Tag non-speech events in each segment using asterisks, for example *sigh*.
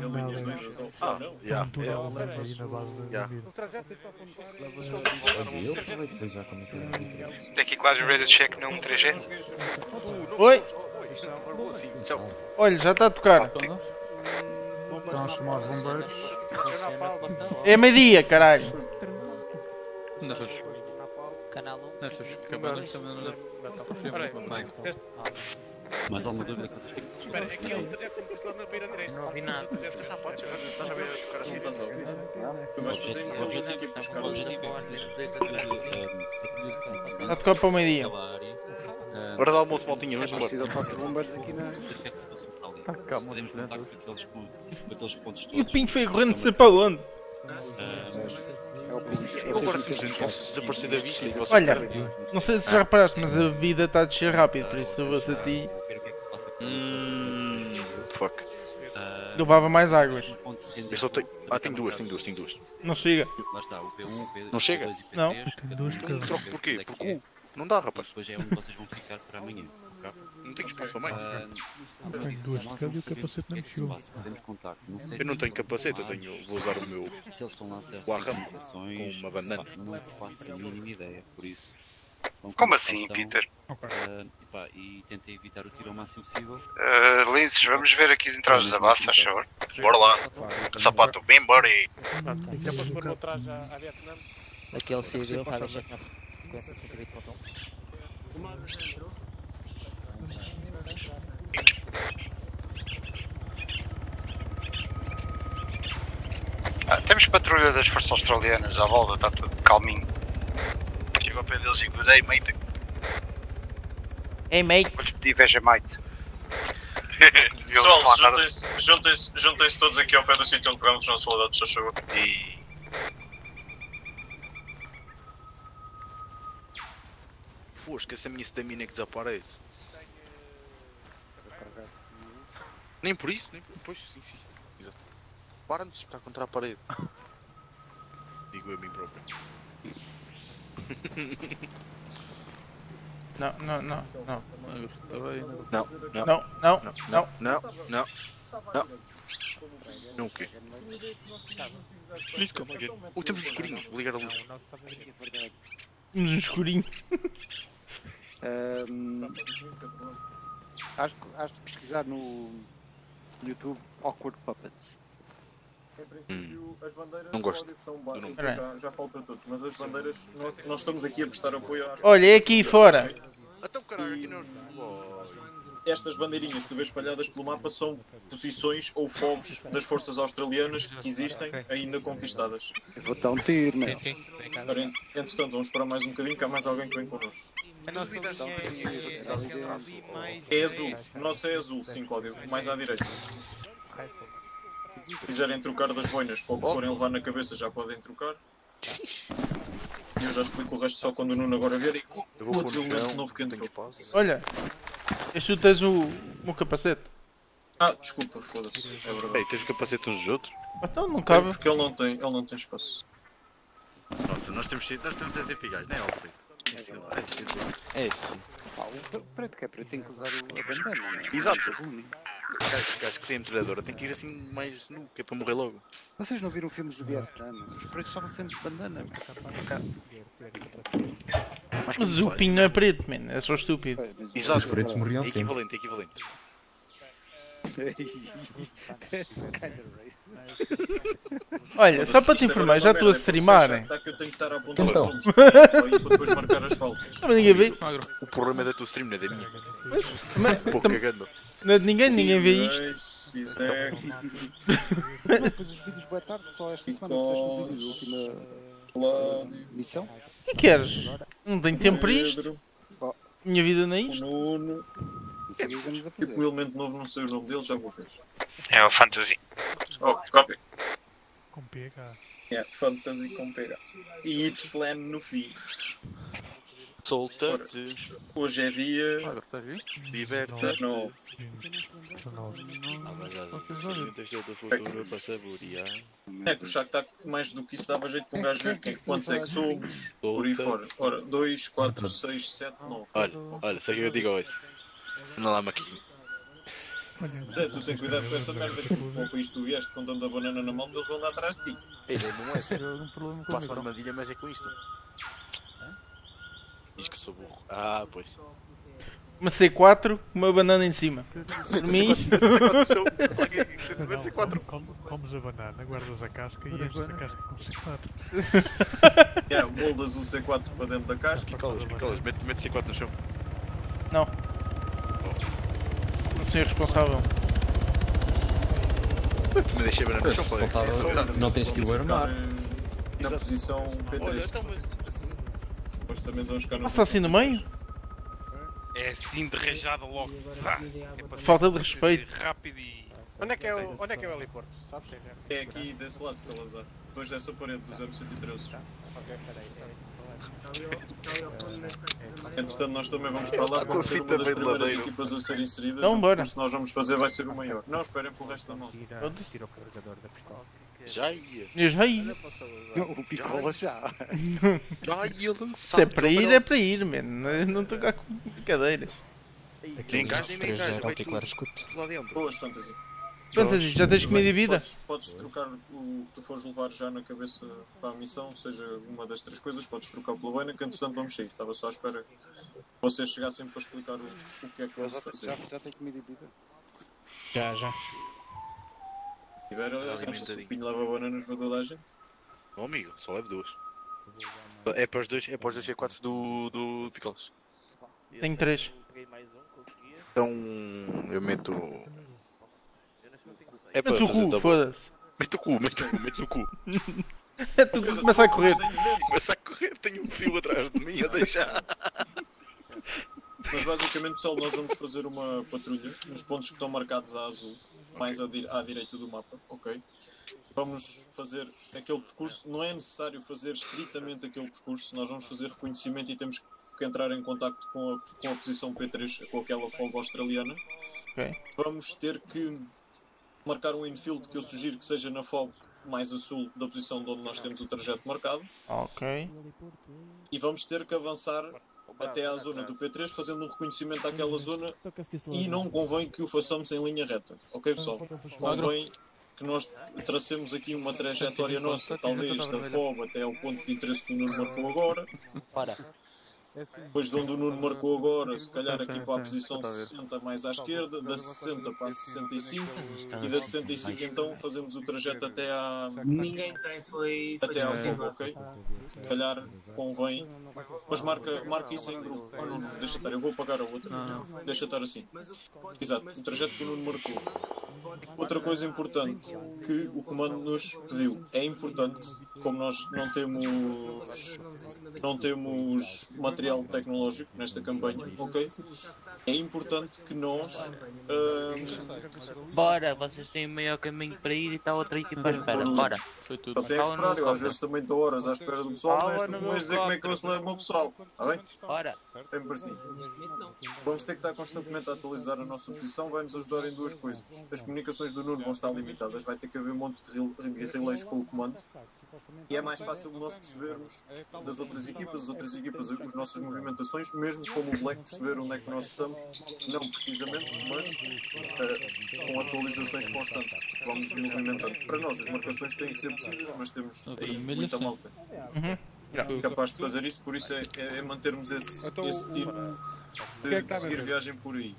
galinhas doidas ou ah, não? Yeah, Tudo yeah. ao leve aí na base da Yeah. vida. Eu aproveito e vejo já como é que é. Daqui quase ready check não 3G. Oi! Olha, já está a tocar. Estão a chamar os bombeiros. É meio-dia, caralho. Canal 1. Nestas camadas também não deve. Mais alguma dúvida que vocês têm? Espera, é que ele é como lá na beira direita. Não ouvi nada. Essa parte, estás a ver a tocar Não assim? estás a ouvir? Tu vais fazer O eles objetivo aqui é buscar o Está a tocar para o meio-dia. Hora de almoço, maltinha, vamos embora. Para aqui cá, muito Podemos contar com aqueles pontos- com aqueles pontos E o todos. Pinho foi correndo de ser para onde? Eu agora simplesmente posso desaparecer da vista e vocês Olha. perdem. Não sei se já reparaste, mas a bebida está a descer rápido, por isso se eu fosse a ti, é Hum, fuck. Ah, levava mais águas. Eu só tenho. Ah, tenho duas, tenho duas, tenho duas. Não chega. Lá está, o P1, o P2 Não chega? o P2 o P3, Não. Um. Troco porquê? Porque o. Não dá, rapaz. Depois é onde vocês vão ficar para amanhã. Não tenho espaço para mais. Ah, Tenho duas de cada e o capacete o que nem é se mexeu. Não Eu não se tenho capacete, eu tenho. Vou usar o meu. Se recomendações, com uma bandana. pá, Não faço a mínima ideia, por isso. com Como assim, Peter? ah, e pá, e tentei evitar o tiro ao máximo possível. Uh, Linces, vamos ver aqui as entradas da base, faz favor. Bora lá. Sapato bem, bora aí. Já podes pôr no traje à Vietnã? Aquele rádio check na frequência 120.1. Ah, temos patrulha das forças australianas à volta, está tudo calminho. Chego ao pé deles e cuidei, mate. Ei, mate. Vou-lhes pedir veja, mate. *laughs* Pessoal, juntem-se juntem-se- juntem-se todos aqui ao pé do sítio onde pegamos os nossos soldados, já chegou. E Fosca, essa minha stamina é que desaparece. Nem por isso, nem por Pois, sim, sim. Exato. Para-me de espetar contra a parede. *laughs* Digo eu a mim próprio. *laughs* Não, não, não, não. Não, não, Não, não, não, não. não, não, não. Não o quê? Please come again. Oh, temos um escurinho. Vou ligar a luz. Temos um escurinho. Ahm, Has has de pesquisar no YouTube Awkward Puppets. As bandeiras Não gosto são aí. já, já falo para todos, mas as bandeiras, nós, nós estamos aqui a prestar apoio às... Olha, é aqui fora. Então, caralho, aqui nós. Oh, Estas bandeirinhas que tu vês espalhadas pelo mapa são posições ou fogos das forças australianas que existem ainda conquistadas. Eu vou dar um tiro, né? Agora, ent- entretanto, vamos esperar mais um bocadinho, que há mais alguém que vem connosco. É azul, o nosso é azul, sim, Cláudio, mais à direita. Se quiserem trocar das boinas para o que forem levar na cabeça, já podem trocar. E eu já explico o resto só quando o Nuno agora vier e o outro elemento novo que entrou. Olha, este tu tens o, o capacete. Ah, desculpa, foda-se, é verdade. Ei, tens o capacete uns dos outros? Então não cabe. Porque ele não tem, ele não tem espaço. Nossa, nós temos, nós temos a ser pigais, não é, Alfredo? É sim. Pá, o pre- preto que é preto tem que usar o, a bandana, né? Exato. O único. Gajo gajo que tem metralhadora tem que ir assim mais nu, que é para morrer logo. Vocês não viram filmes do Vietnã? Os pretos estavam sempre de bandana. Mas Mas como o pinho não é preto, man. É só estúpido. Exato. Os pretos morriam É sempre. equivalente, é equivalente. Olha, só para te Isto informar, é já estou a porque streamar. apontar Então. depois marcar as faltas. Mas ninguém vê. O problema é da tua stream, não é da minha. Pô, cagando. não é de ninguém, ninguém vê isto. Não, depois os vídeos boa tarde, só esta semana fizeste os vídeos da última Cláudio, missão. O que queres? Não tenho tempo para isto. Minha vida não é o isto. Não sei e fazer. o elemento novo, não sei o nome dele, já vou ver. é o Fantasy. Oh, copy. Com PH. Yeah, Fantasy com PH. E Y no fim. Solta-te, Hoje é dia liberta. 19. 19. Tens todo o futuro para saborear. É que o Chaco está mais do que isso, dava jeito para um gajo ver quantos é que somos, por aí fora. Ora, 2, 4, 6, 7, 9. Olha, olha, o que eu digo a Anda lá, maquinho. Zé, tu tem cuidado com essa merda que para o país que tu vieste com tanta banana na mão, eles vão andar atrás de ti. Ele não é sério. Eu um problema com Passo armadilha, mas é com isto. Diz que sou burro. Ah, pois. Uma C4 com uma banana em cima. Por mim. Comes a banana, guardas a casca e enches a casca com C4. É, *laughs* moldas o C4 para dentro da casca. Picolas, picolas, mete, mete C4 no chão. Não. Não sou responsável. Me deixei banana no chão, pode. É Não tens que o armar. Na posição Olha, P3. então, mas assim. Depois também Passa assim no meio? É assim de rajada logo. É Falta de respeito. Rápido e. Onde é que é o, onde é, que é o heliporto? Sabes? É aqui desse lado, Salazar. Depois dessa parede dos M113. Ok, peraí. Entretanto, nós também vamos para lá. Tá com Vamos ser uma das primeiras equipas a ser inseridas. Então, O bora. curso que nós vamos fazer vai ser o maior. Não, esperem pelo resto da mão. Tira o carregador da pistola. Já ia. E já aí. O picola já. *laughs* Já ia lançar. Se é para ir, é para ir, man. Não estou cá com brincadeira. Nem gás, nem meio gás. Vai tudo escuto. lá dentro. Boas, Fantasy. Fantasy, já tens comida e vida? Podes, podes trocar o que tu fores levar já na cabeça para a missão, seja uma das três coisas, podes trocar pela Boina, que entretanto vamos sair. Estava só à espera que vocês chegassem para explicar o, o que é que vamos Já, fazer. já, já tem comida e bebida? Já, já. Se tiver, arranja-se o pinho leva bananas para toda a gente. Bom amigo, só levo duas. É para os dois, é para os dois C4 do, do Picolas. Tenho três. Então eu meto. É para Metes o cu, foda-se. Meto o cu, meto o cu, meto no cu. É tu que começa a correr. Começa a correr, tenho um fio atrás de mim a deixar. Mas basicamente, pessoal, nós vamos fazer uma patrulha nos pontos que estão marcados a azul, mais à, di- à direita do mapa, ok? Vamos fazer aquele percurso, não é necessário fazer estritamente aquele percurso, nós vamos fazer reconhecimento e temos que entrar em contacto com a, com a posição P3, com aquela folga australiana. Ok. Vamos ter que marcar um infield que eu sugiro que seja na FOB mais a sul da posição de onde nós temos o trajeto marcado Ok. e vamos ter que avançar até à zona do P3 fazendo um reconhecimento àquela zona e não convém que o façamos em linha reta, ok pessoal? Convém que nós tracemos aqui uma trajetória nossa, talvez da FOB até ao ponto de interesse que o Nuno marcou agora, Para. Depois de onde o Nuno marcou agora, se calhar aqui para a posição 60 mais à esquerda, da 60 para a 65 e da 65 então fazemos o trajeto até à, Ninguém tem, foi. até à. FOB, ok? Se calhar convém, mas marca, marca isso em grupo. Oh, Nuno, deixa estar, eu vou apagar a outra. Deixa estar assim. Exato, o trajeto que o Nuno marcou. Outra coisa importante que o comando nos pediu. É importante, como nós não temos não temos material tecnológico nesta campanha, ok? É importante que nós ahm, Bora, vocês têm o maior caminho para ir e está outra equipa à espera. Bora. Foi tudo. até a esperar, eu às vezes também estou horas à espera do pessoal, mas tu vais dizer como é que eu acelero o meu pessoal, está bem? Bora. Parecido. Vamos ter que estar constantemente a atualizar a nossa posição, vai nos ajudar em duas coisas. As comunicações do Nuno vão estar limitadas, vai ter que haver um monte de rel- relays com o comando. E é mais fácil nós percebermos das outras equipas, as outras equipas, as nossas movimentações, mesmo como o Black perceber onde é que nós estamos, não precisamente, mas eh, com atualizações constantes. Vamos movimentando. Para nós, as marcações têm que ser precisas, mas temos aí muita malta Uhum. capaz de fazer isso, por isso é, é- é mantermos esse, Então, esse tipo de, é de a seguir viagem por aí.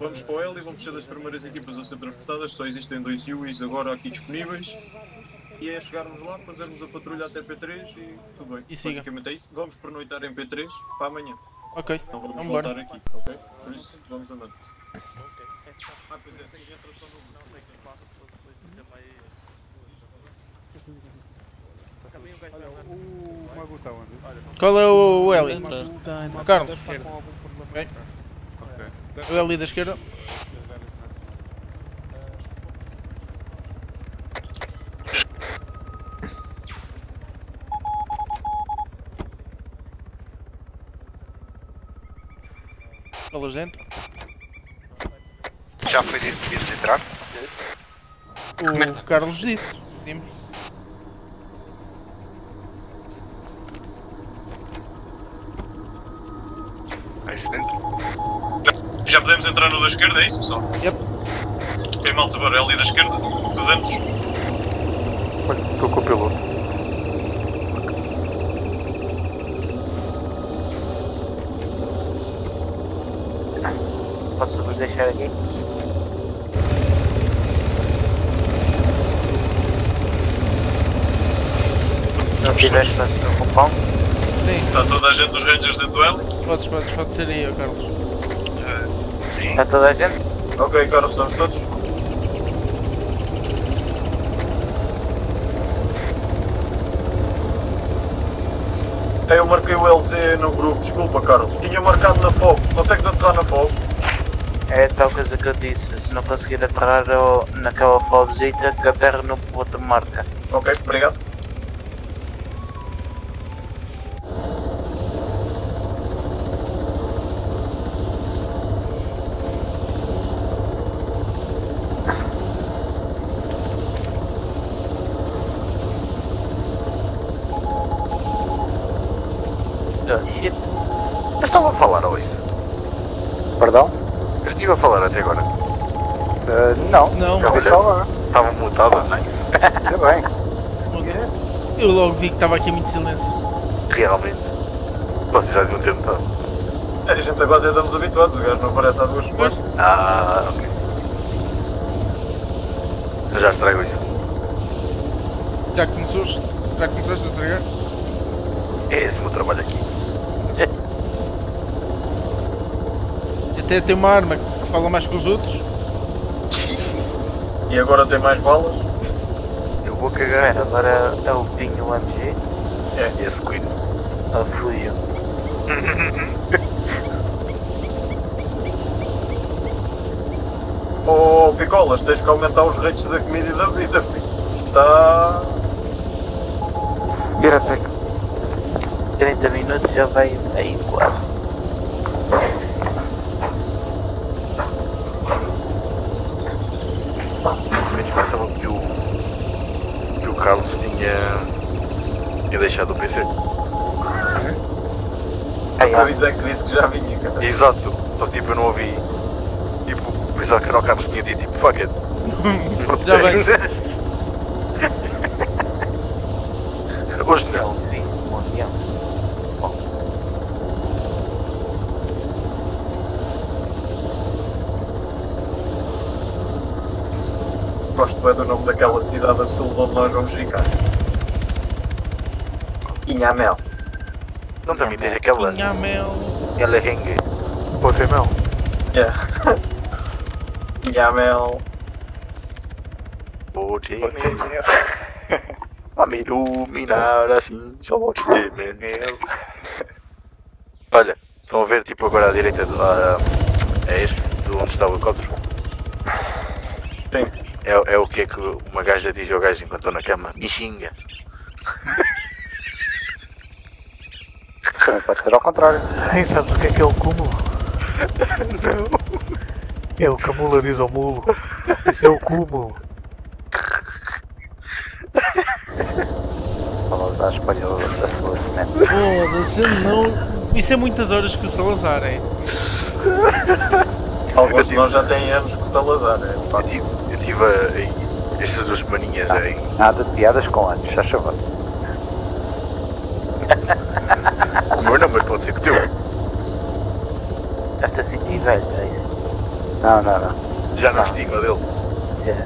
Vamos para o L e vamos ser das primeiras equipas a ser transportadas. Só existem dois UIs agora aqui disponíveis. E é chegarmos lá, fazermos a patrulha até P3 e tudo bem. E siga. Basicamente é isso. Vamos pernoitar em P3 para amanhã. Ok. Não vamos Vambora. voltar aqui, ok? Por isso, vamos andando. Ah, pois é, sim, entra só no. Olha, o Mago está onde? Qual é o Eli? Carlos. com algum problema. Ok. O Eli da esquerda. Elas dentro. Já foi dito que ias entrar? O Carlos disse. Dentro. Já podemos entrar. no da esquerda, é isso pessoal? Yep. Ok, malta, bora, é ali da esquerda, do dentro. Estou com o piloto. Posso vos deixar aqui? Não tiveste no compound? Sim, Está toda a gente dos Rangers dentro do L? podes, podes, pode ser aí, Carlos. Está toda a gente? Ok, Carlos, estamos todos? É, Eu marquei o LZ no grupo, desculpa Carlos. Tinha marcado na FOB. Consegues aterrar na FOB? É tal coisa que eu disse, se não conseguir ao- naquela fobzita, que aterra no outra marca. Ok, obrigado. Oh, shit. Eu estava a falar ou isso? Perdão? Eu estive a falar até agora. não. Não, Já olha, estava mutado, nice. Está bem. eu logo vi que estava aqui muito silêncio. Realmente. Vocês já deviam ter notado. A gente agora já estamos habituados, o gajo não aparece há duas semanas. Ah, ok. Eu já estrago isso. Já começou, já começaste a estragar? É esse o meu trabalho aqui. *laughs* Até tem uma arma que fala mais que os outros. E agora tem mais balas? Eu vou cagar. Agora é o Pinho MG. É. Esse. Ah, fui eu. *laughs* Oh, Picolas, tens que aumentar os rates da comida e da vida, filho. Está... Vira até 30 minutos já vai aí quase. Eles pensavam que o. que o Carlos tinha. tinha deixado o PC. Eu avisei que disse que já vinha, cara. Exato, só que tipo eu não ouvi. Tipo, pensava que era o Carlos tinha dito, tipo, fuck it. *laughs* Já vem. *laughs* Hoje É não. Gosto bem do nome daquela cidade a sul de onde nós vamos ficar. Inhamel. Não também tens aquela. Inhamel. Ela é rengue. Pode ser não. Yeah. Inhamel. Vou te a me iluminar assim, só vou te meu. Olha, estão a ver tipo agora à direita do. ah, é este, de onde está o helicóptero? Sim. É, é o que é que uma gaja diz ao gajo enquanto estou na cama? Me xinga. Também pode ser ao contrário. Ei, sabes o que é que é o cúmulo? É o que a mula diz ao mulo. Isso é o cúmulo. À espanhola da sua semente. Foda-se, eu não. Isso é muitas horas que o Salazar, é? Alguns de nós já têm anos com o Salazar, é Eu tive, eu tive a- em- estas duas semaninhas em. Nada de piadas com anos, já chavou. O meu não, mas pode ser que o teu. Estás-te a sentir velho, é isso? Não, não, não. Já não estigma dele.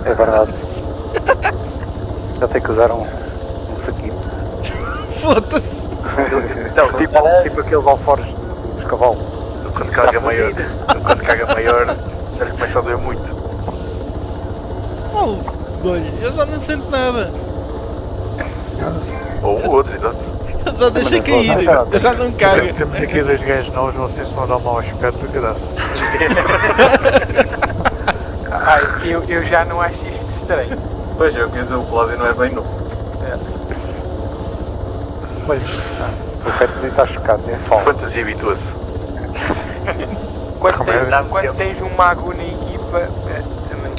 É verdade. Já tenho que usar um, um saquinho. Foda-se. Não, tipo, tipo aqueles alforjes dos cavalos. Quando caga maior, quando caga maior, já lhe começa a doer muito. Oh, olha, eu já não sinto nada. Ou o outro, exato. Eu já deixei cair. Já não cago. Temos aqui dois gajos novos, vocês a dar um mau aspecto do graça. *laughs* Ai, eu, eu já não acho isto estranho. Pois eu dizer, o Cláudio não é bem novo. Mas o de estar chocado, é falso. Fantasia habitua-se. Quando, é? tens, quando tens um mago na equipa, também.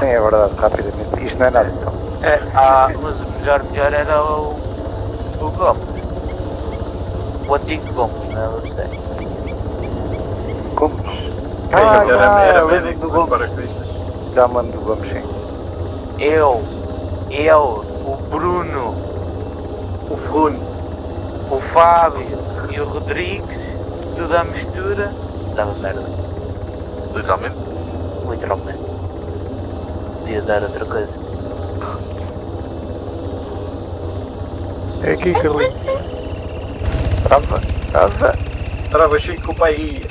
Sim, é verdade, rapidamente. Isto não é nada então. É, ah, mas o melhor, melhor era o. o Gomes. O antigo Gomes, não é? Eu sei. Como? Ah, era, era lembro médico do Gomes. paraquedistas. Já mando do Gomes, sim. Eu, eu, o Bruno, O Ferrune. o Fábio e o Rodrigues, tudo à mistura, dava merda. Literalmente. Literalmente. Podia dar outra coisa. É aqui, Carlinhos. Trava, trava. Trava chico que o pai ia.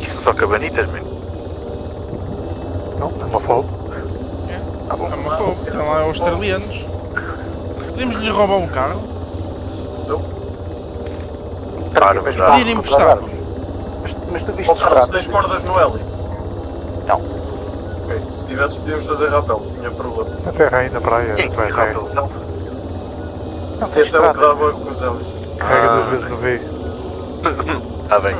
Isso só cabanitas, mano. Não, é uma foto. É uma fogo. Estão lá australianos. Podemos lhes roubar um carro? Claro, mas já. Pedir emprestado. Mas, mas tu viste Ó Carlos, rápido. tens cordas no Heli? Não. Ok, se tivesse podíamos fazer rapel, não tinha problema. Na terra aí na praia. Quem vai, que rápido? Não. Não, tens Esse é o que com os Helis. Carrega duas Ah. vezes no V. *coughs* Tá bem.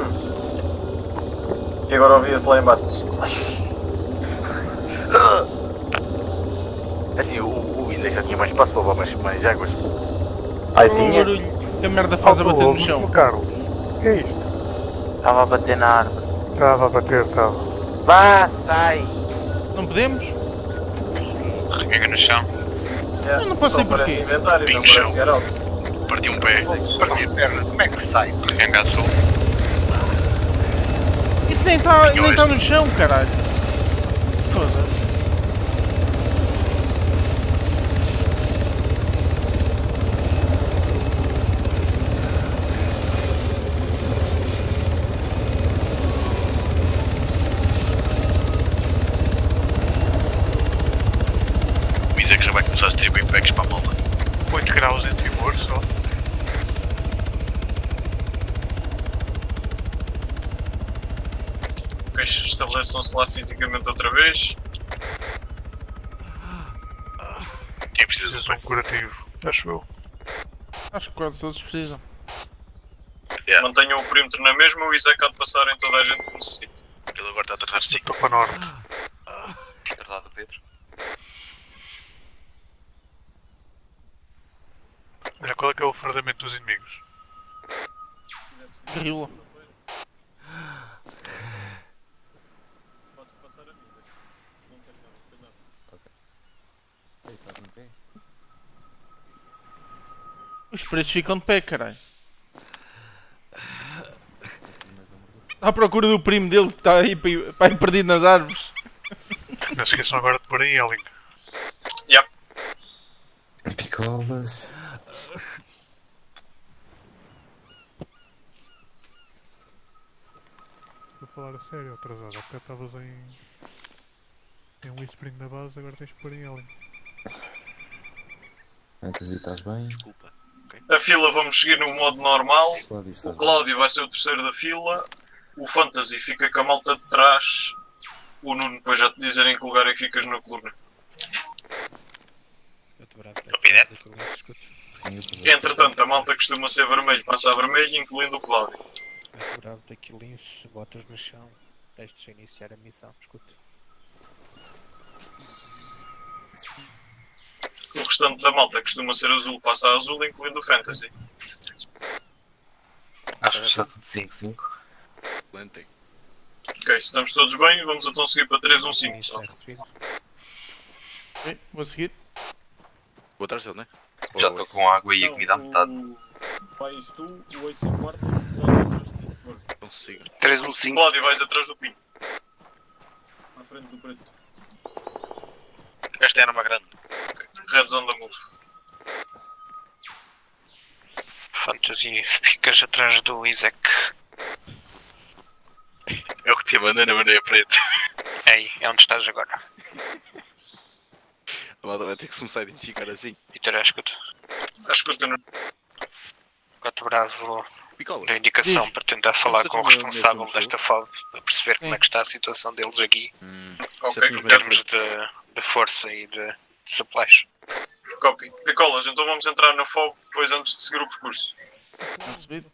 E agora ouvia-se lá embaixo. *coughs* Assim, o, o Isaac já tinha mais espaço para levar mais, mais águas. Ai, o tinha. que a merda faz a bater no chão. Carlos. que é isto? Estava a bater na árvore. Estava a bater, estava. Vá, sai! Não podemos? Carrega no chão. Yeah, Eu não ir por quê? inventário, não parece. Geralt. Parti um pé. Parti a perna. Como é que sai? Azul. Isso nem está nem tá no chão, caralho. Foda-se. O Isaac já vai começar a distribuir packs para a malta. 8 graus em Timor só. Ok, estabeleçam-se lá fisicamente outra vez. Quem precisa de um Preciso de um curativo, acho eu. Acho que quase todos precisam. Yeah. Mantenham o perímetro na mesma, o Isaac há de passar em toda a gente que necessita. Ele agora está a tratar de si. Estou para norte. Do Pedro. Olha, qual é que é o fardamento dos inimigos? Grila. Podes passar a mesa. Não tem nada, não tem nada. Os pretos ficam de pé, caralho. À procura do primo dele que está aí, para aí perdido nas árvores. Não se esqueçam agora de pôr em Elling. Yep. Picolas. Vou falar a sério, atrasado. Bocado estavas em. em Whispering na base, agora tens de pôr em Elling. Antes e estás bem? Desculpa. A fila vamos seguir no modo normal. Cláudio, O estás bem? Cláudio vai ser o terceiro da fila. O Fantasy fica com a malta de trás. O Nuno depois já te dizerem em que lugar é que ficas na coluna. Capinete. Entretanto, a malta costuma ser vermelho, passa a vermelho, incluindo o Cláudio. Bravo daqui lince, botas no chão. Prestes a iniciar a missão, escuta. O restante da malta costuma ser azul, passa a azul, incluindo o Fantasy. Acho que está tudo 5-5. Excelente. Ok, se estamos todos bem, vamos então seguir para 315. Isso só. é recebido. Ok, vou seguir. Vou atrás dele, né? Já estou com água e a comida à metade. Vais tu, o Ace em quarto, o Cláudio atrás de ti. Bora. Não siga. 3, 1, 5. Cláudio, vais atrás do Pinho. À frente do preto. Esta é arma grande. Red on the move. Fantasy, ficas atrás do Isaac. É o que te manda na bandeira preta. Ei, é onde estás agora. A malta vai ter que se começar a identificar assim. Peter Ascot. Acho que eu tenho. Gato Bravo Picolas. da indicação Diz. para tentar falar Não com o responsável desta FOB para perceber como é que está a situação deles aqui Hum. Ok, Já em termos de, de força e de supplies. copy. Picolas, então vamos entrar no fogo depois antes de seguir o percurso. Recebido.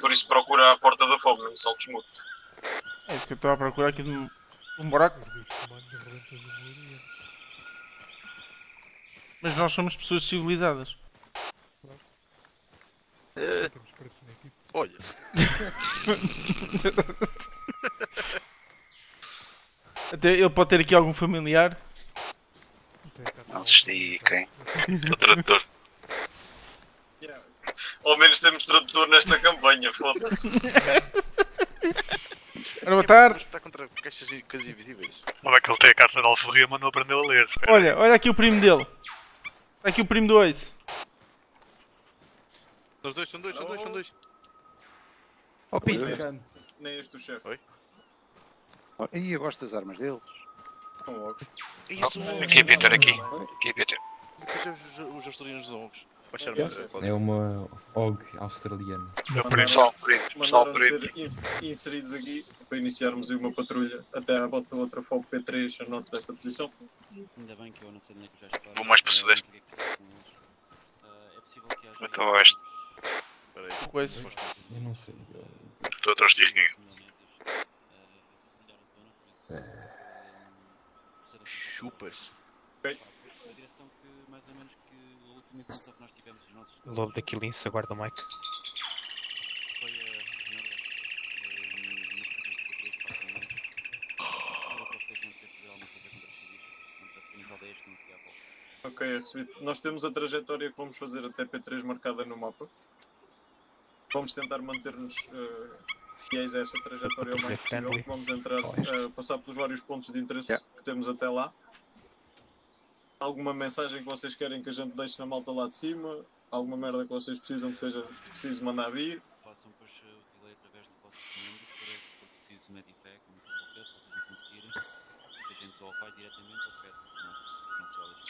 Por isso procura a porta da fogo, não me saltes muito. É isso que eu estou a procurar aqui de um, buraco. Mas nós somos pessoas civilizadas. Equipe. olha. *laughs* *laughs* Até ele pode ter aqui algum familiar. Não se estiquem. O tradutor. Yeah. Ao menos temos tradutor nesta campanha, foda-se. Ora, boa tarde. Está contra caixas e coisas invisíveis. Como é que ele tem a carta de alforria, mas não aprendeu a ler? Espera. Olha, olha aqui o primo dele. Está aqui o primo do Ace. São os dois, são dois, são dois, são dois. Ó Pinto. Nem este- Nem este o chefe. Oi? Ih, eu gosto das armas deles. São logo. Isso, Aqui, Peter, aqui. Aqui, Peter. Depois os, os australianos dos hongos. Baixar mais. É uma OG australiana. Pessoal, pessoal, Mandaram ser in- inseridos aqui para iniciarmos aí uma patrulha até à vossa outra FOB P3 a norte desta posição. Ainda bem que eu não sei onde é que já está. Vou mais para o sudeste. É possível que haja. Então, oeste. Coisa. Eu não sei. Estou atrás de Riguinho. Chupas. A direção que mais ou menos que a última informação que nós tivemos dos nossos. Lobo da Killince, aguarda o Mike. Foi a Norway. Ok, é recebido. Nós temos a trajetória que vamos fazer até P3 marcada no mapa. Vamos tentar manter-nos eh, fiéis a essa trajetória o mais possível. Vamos entrar, eh, passar pelos vários pontos de interesse que temos até lá. Alguma mensagem que vocês querem que a gente deixe na malta lá de cima? Alguma merda que vocês precisam que seja preciso mandar vir? Façam depois o relay através do vosso comando para se for preciso Medifec, como qualquer, se vocês não conseguirem, a gente ou vai diretamente ou pede os nossos os nossos olhos.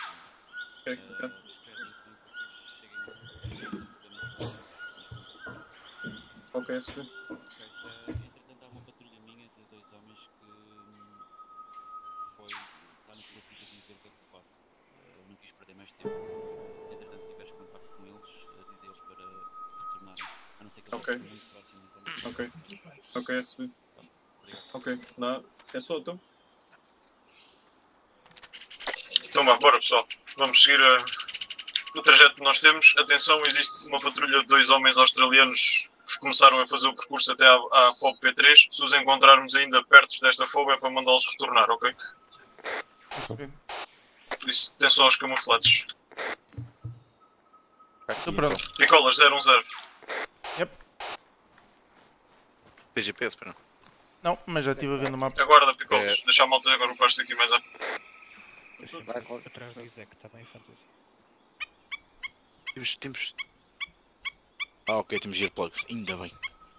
Ok, ok. Espero que vocês cheguem Ok, recebido. Ok. Ok. Ok, recebido. Ok, nada. É só então? Então vá, bora pessoal. Vamos seguir a- o trajeto que nós temos. Atenção, existe uma patrulha de dois homens australianos que começaram a fazer o percurso até à, à FOB P3. Se os encontrarmos ainda perto desta FOB é para mandá-los retornar, ok? Por isso, atenção aos camuflados. Estou pronto. Picolas 010. Yep. Tem GPS, para não? Não, mas já estive a ver no mapa. Aguarda, Picolas. Deixa a malta agora o pasto aqui mais à Vai atrás do Isaac, está bem, fantasy. Temos, temos... Ah, ok, temos earplugs. Ainda bem.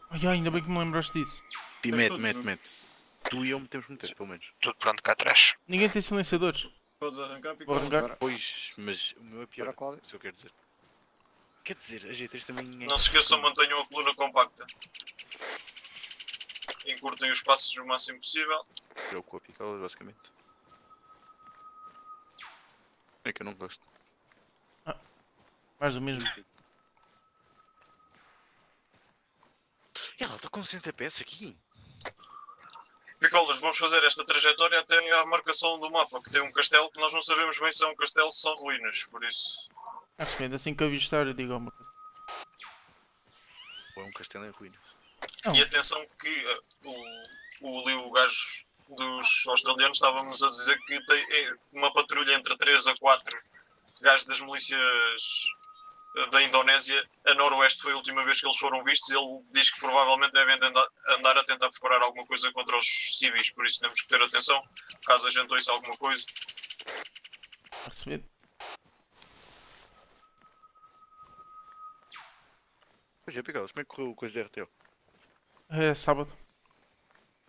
Ai, ai, ainda bem que me lembraste disso. E mete, mete, mete. Tu e eu metemos meter, pelo menos. Tudo pronto cá atrás. Ninguém tem silenciadores. Podes arrancar, Vou Picolas? arrancar. Pois, mas o meu é pior. Isso eu quero dizer. Quer dizer, a G3 também é... Não se esqueçam, mantenham a coluna compacta. Encurtem os passos o máximo possível. Preocupa, picolas, basicamente. É que eu não gosto. Mais do mesmo. E ela está com 100 TPS aqui. Picolas, vamos fazer esta trajetória até à marcação do mapa, que tem um castelo que nós não sabemos bem se é um castelo se são ruínas, por isso. Ah, recebendo, assim que avistar, eu digo alguma coisa. Ou é um castelo em ruínas. Não. E atenção que eh, o, o, ali o gajo dos australianos estávamos a dizer que tem eh, uma patrulha entre 3 a 4 gajos das milícias da Indonésia a noroeste foi a última vez que eles foram vistos ele diz que provavelmente devem andar, andar a tentar preparar alguma coisa contra os civis, por isso temos que ter atenção caso a gente ouça alguma coisa. Recebido. Pois é, picolas, como é que correu o coisa de RTO? É sábado.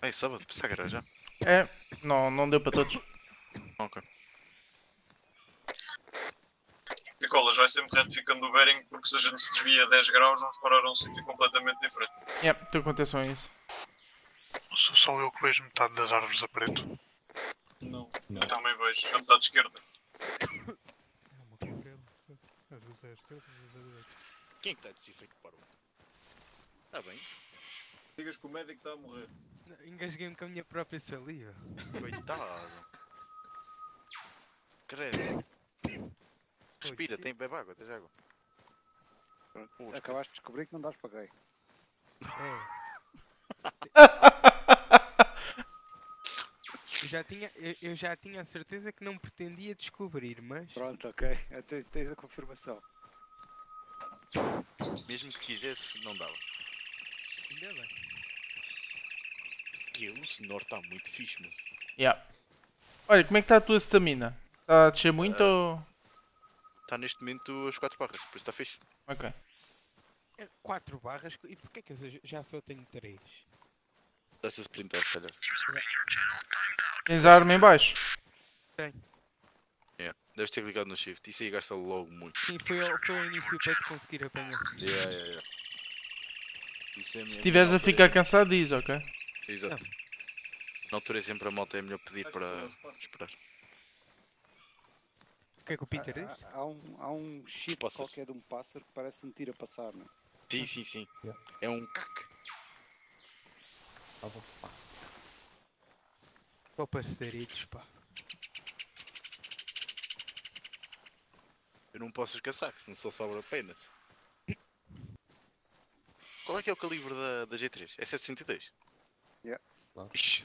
É sábado? Pensava que era já. É, não, não deu para todos. Ok. Picolas vai sempre retificando o bearing porque se a gente se desvia 10 graus vamos parar num sítio completamente diferente. É, tenho com atenção a isso. Sou só eu que vejo metade das árvores a preto. Não. Eu também vejo, a metade esquerda. Às vezes é a esquerda, às vezes é a direita. Quem é que está desse efeito para o Está bem. Digas que o médico está a morrer. Engasguei-me com a minha própria saliva. Coitado. Credo. Respira, tem bebe água, tens água. Pronto, acabaste de descobrir que não dás para gay. *laughs* Eu já, tinha, eu, eu já tinha a certeza que não pretendia descobrir, mas. Pronto, ok. Até tens a confirmação. Mesmo que quisesse, não dava. Ainda bem. Que o senhor está muito fixe, meu. Yeah. Olha, como é que está a tua stamina? Está a descer muito Ah. ou. Está neste momento as 4 barras, por isso está fixe. Ok. 4 barras, e porquê que eu já- já só tenho 3? Dá-se a sprintar, se calhar. Tens a arma em baixo? Tenho. Yeah. Deves ter clicado no shift, isso aí gasta logo muito. Sim, foi ao, foi ao início para te conseguir apanhar. Yeah, yeah, yeah. É Se estiveres a ficar altura- cansado, diz, ok? Exato. Na altura é sempre a malta é melhor pedir para esperar. O que é que o Peter há, disse? há, há um, há um chip qualquer de um pássaro que parece um tiro a passar, não é? Sim, sim, sim. É um cac. Só parceritos, pá. Eu não posso escaçar, que senão só sobra apenas. Qual é que é o calibre da, da G3? É 762? Yeah. Ixi.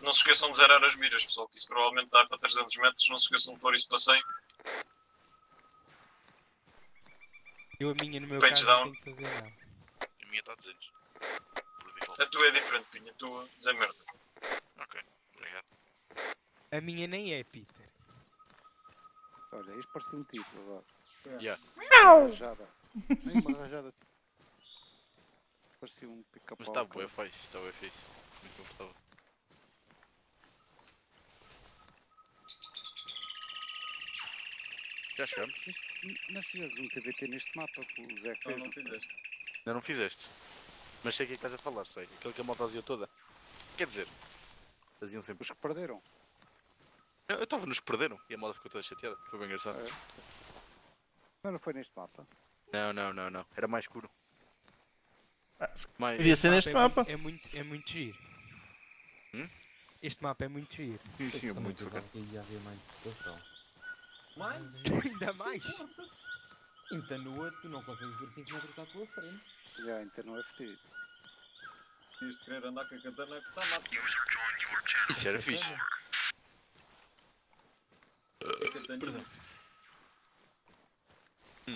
Não se esqueçam de zerar as miras, pessoal, que isso provavelmente dá para 300 metros. Não se esqueçam de pôr isso para 100. Eu a minha no meu Page caso não down. tenho que fazer nada. A minha está a 200. A tua é diferente, Pinha. A tua dizer merda. Ok, obrigado. A minha nem é, Peter. Olha, isto parece um tiro, agora. Yeah. Rajada. Nem uma rajada. Parecia um pica-pau. Mas está bué fixe, está bué fixe. Muito confortável. Já chegamos? Nós fizemos um TBT neste mapa com o Zé Não, não fizeste. Ainda não fizeste. Mas sei o que é que estás a falar, sei. Aquele que a malta fazia toda. Quer dizer, faziam sempre. Os que perderam. Eu estava nos que perderam e a malta ficou toda chateada. Foi bem engraçado. Mas não foi neste mapa. Não, não, não, não. Era mais escuro. Mais... Devia ser neste é mapa. Muito, é, muito, é muito giro. Hum? Este mapa é muito giro. Sim, sim, é muito bacana. E havia mais discussão. *laughs* Mais? Ainda mais? Então nua tu não consegues ver 5 metros à tua frente. Já, então não é fedido. Tens de querer andar com a katana que está mata. Isso era fixe. A kataninha. A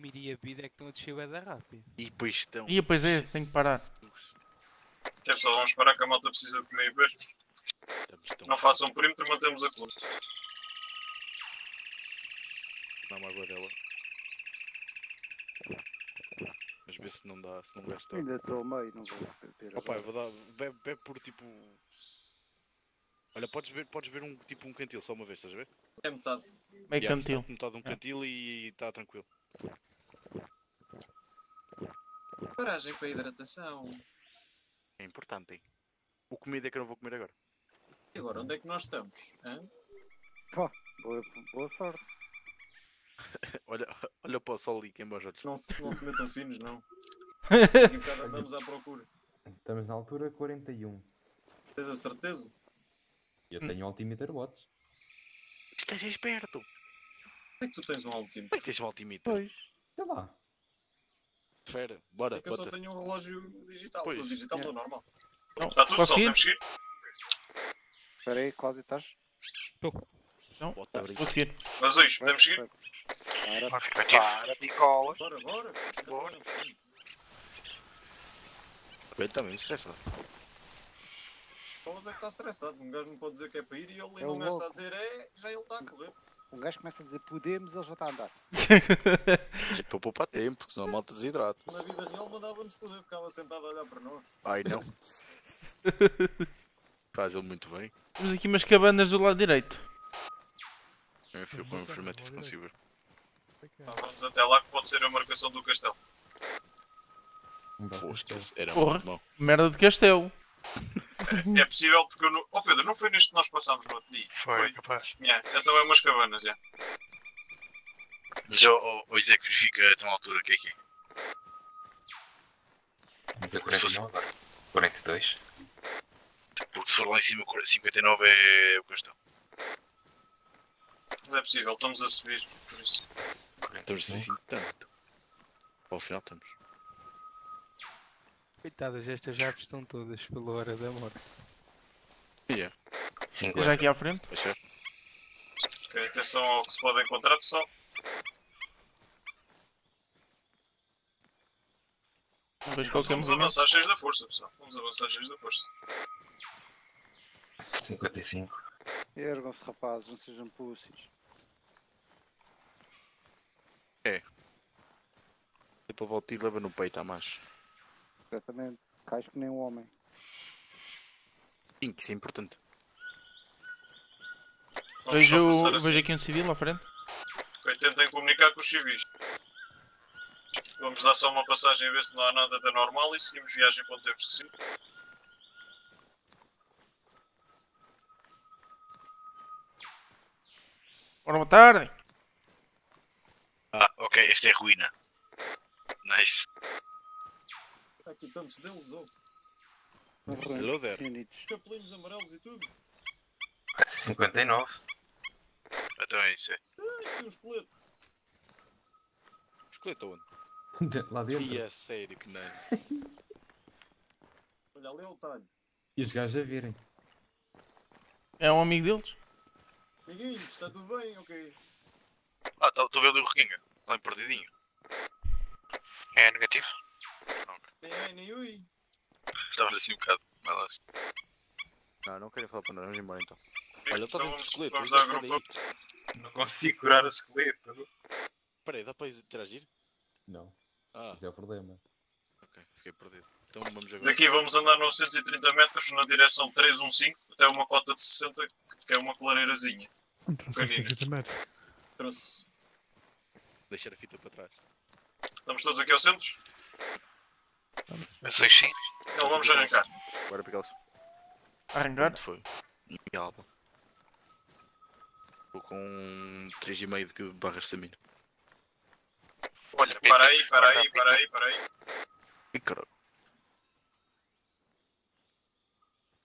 comida e a vida é que estão a descer da rápido. E depois estão. E pois é, tenho que parar. É, pessoal, vamos parar que a malta precisa de comer e beber. Não façam um perímetro, mantemos a conta. Dá uma água dela. Mas vê se não dá, se não gasta. Ainda estou ao meio, não vou beber. Opa, eu agora. vou dar. Bebe, bebe por tipo. Olha, podes ver, podes ver um tipo um cantil só uma vez, estás a ver? É metade. Meio cantil. está Metade de um cantil e está tranquilo. Paragem para a hidratação. É importante, hein? O comida é que eu não vou comer agora. E agora, onde é que nós estamos? Hã? Pá, boa, boa sorte. *laughs* olha, olha para o sol ali, queima os olhos. Não, se- não se metam finos, não. *laughs* Daqui a bocado andamos à procura. Estamos na altura 41. Tens a certeza? Eu tenho altimeter watts. Estás esperto. Como é que tu tens um altímetro? Como é que tens um altímetro? Pois. Sei lá. Fera, bora, É que eu só tenho um relógio digital. Pois. O digital é o normal. Está tudo só, ir? temos que ir. Espera aí, Cláudio, estás? Estou. Não, vou seguir. Mas hoje, podemos seguir? Para, ativo. para, picolas. Bora, bora. Bora. Eu também, estressado. Colas é que está estressado. Um gajo não pode dizer que é para ir e ele É ainda um um gajo está a dizer é, já ele está a correr. Um gajo começa a dizer podemos, ele já está a andar. *laughs* Gente, para poupar tempo, porque senão a malta desidrata. Na vida real mandava-nos foder, ficava sentado a olhar para nós. Ai não. Faz ele muito bem. Temos aqui umas cabanas do lado direito. Eu fui com o informativo consigo ver. Então, vamos até lá que pode ser a marcação do castelo. Fosca, era Porra, muito merda de castelo. *laughs* É possível porque eu não. Oh Pedro, não foi neste que nós passámos no outro dia? Foi, capaz. Yeah, então é umas cabanas, já. Mas o oh, Isaac verifica até uma altura, o que é que é? Vamos a 49 agora. 42. Porque se for lá em cima 59 é o questão. Não é possível, estamos a subir, por isso. Estamos a subir tanto. Ao final estamos. Coitadas, estas aves estão todas pela hora da morte. Yeah. Já aqui à frente. Deixa. Ok, atenção ao que se pode encontrar, pessoal. Qualquer Vamos movimento. avançar cheios da força, pessoal. Vamos avançar cheios da força. 55. Ergam-se, rapazes, não sejam pussies. É. Tipo, volta e leva no peito a mais. Exatamente. Cais que nem um homem. Sim, que isso é importante. Vamos só Vejo, passar assim. vejo aqui um civil à frente. Ok, tentem comunicar com os civis. Vamos dar só uma passagem a ver se não há nada de anormal e seguimos viagem quando temos que seguir. Ora, boa tarde. Ah, ok, esta é a ruína. Nice. Há aqui tantos deles, ó. Hello there. Capelinhos amarelos e tudo. 59. Então é isso. Ah, aqui um esqueleto. Esqueleto onde? *laughs* Lá dentro. E é sério que não. *laughs* Olha, ali é o talho. E os gajos a virem. É um amigo deles? Amiguinhos, está tudo bem? Ok. Ah, estou a ver ali o Roquinha. Lá em perdidinho. É negativo? Nem ai, nem ui. Estava assim um bocado. Vai lá. Não, não quero falar para nós, vamos embora então. Olha, ele está Então dentro do esqueleto. vamos José, dar daí. Não consigo curar o esqueleto. Espera aí, dá para interagir? Não. Ah, Esse é o problema. ok, fiquei perdido. Então vamos agora. Daqui vamos andar 930 metros na direção 315 até uma cota de 60 que é uma clareirazinha. Trouxe 50 metros. Trouxe. Deixar a fita para trás. Estamos todos aqui ao centro? Pensei sim. Então vamos arrancar. Agora picá-los. Arrancar? Foi? Em Alba. Estou com 3,5 de barras de stamina. Olha, para aí, para aí, para aí, para aí. E caralho.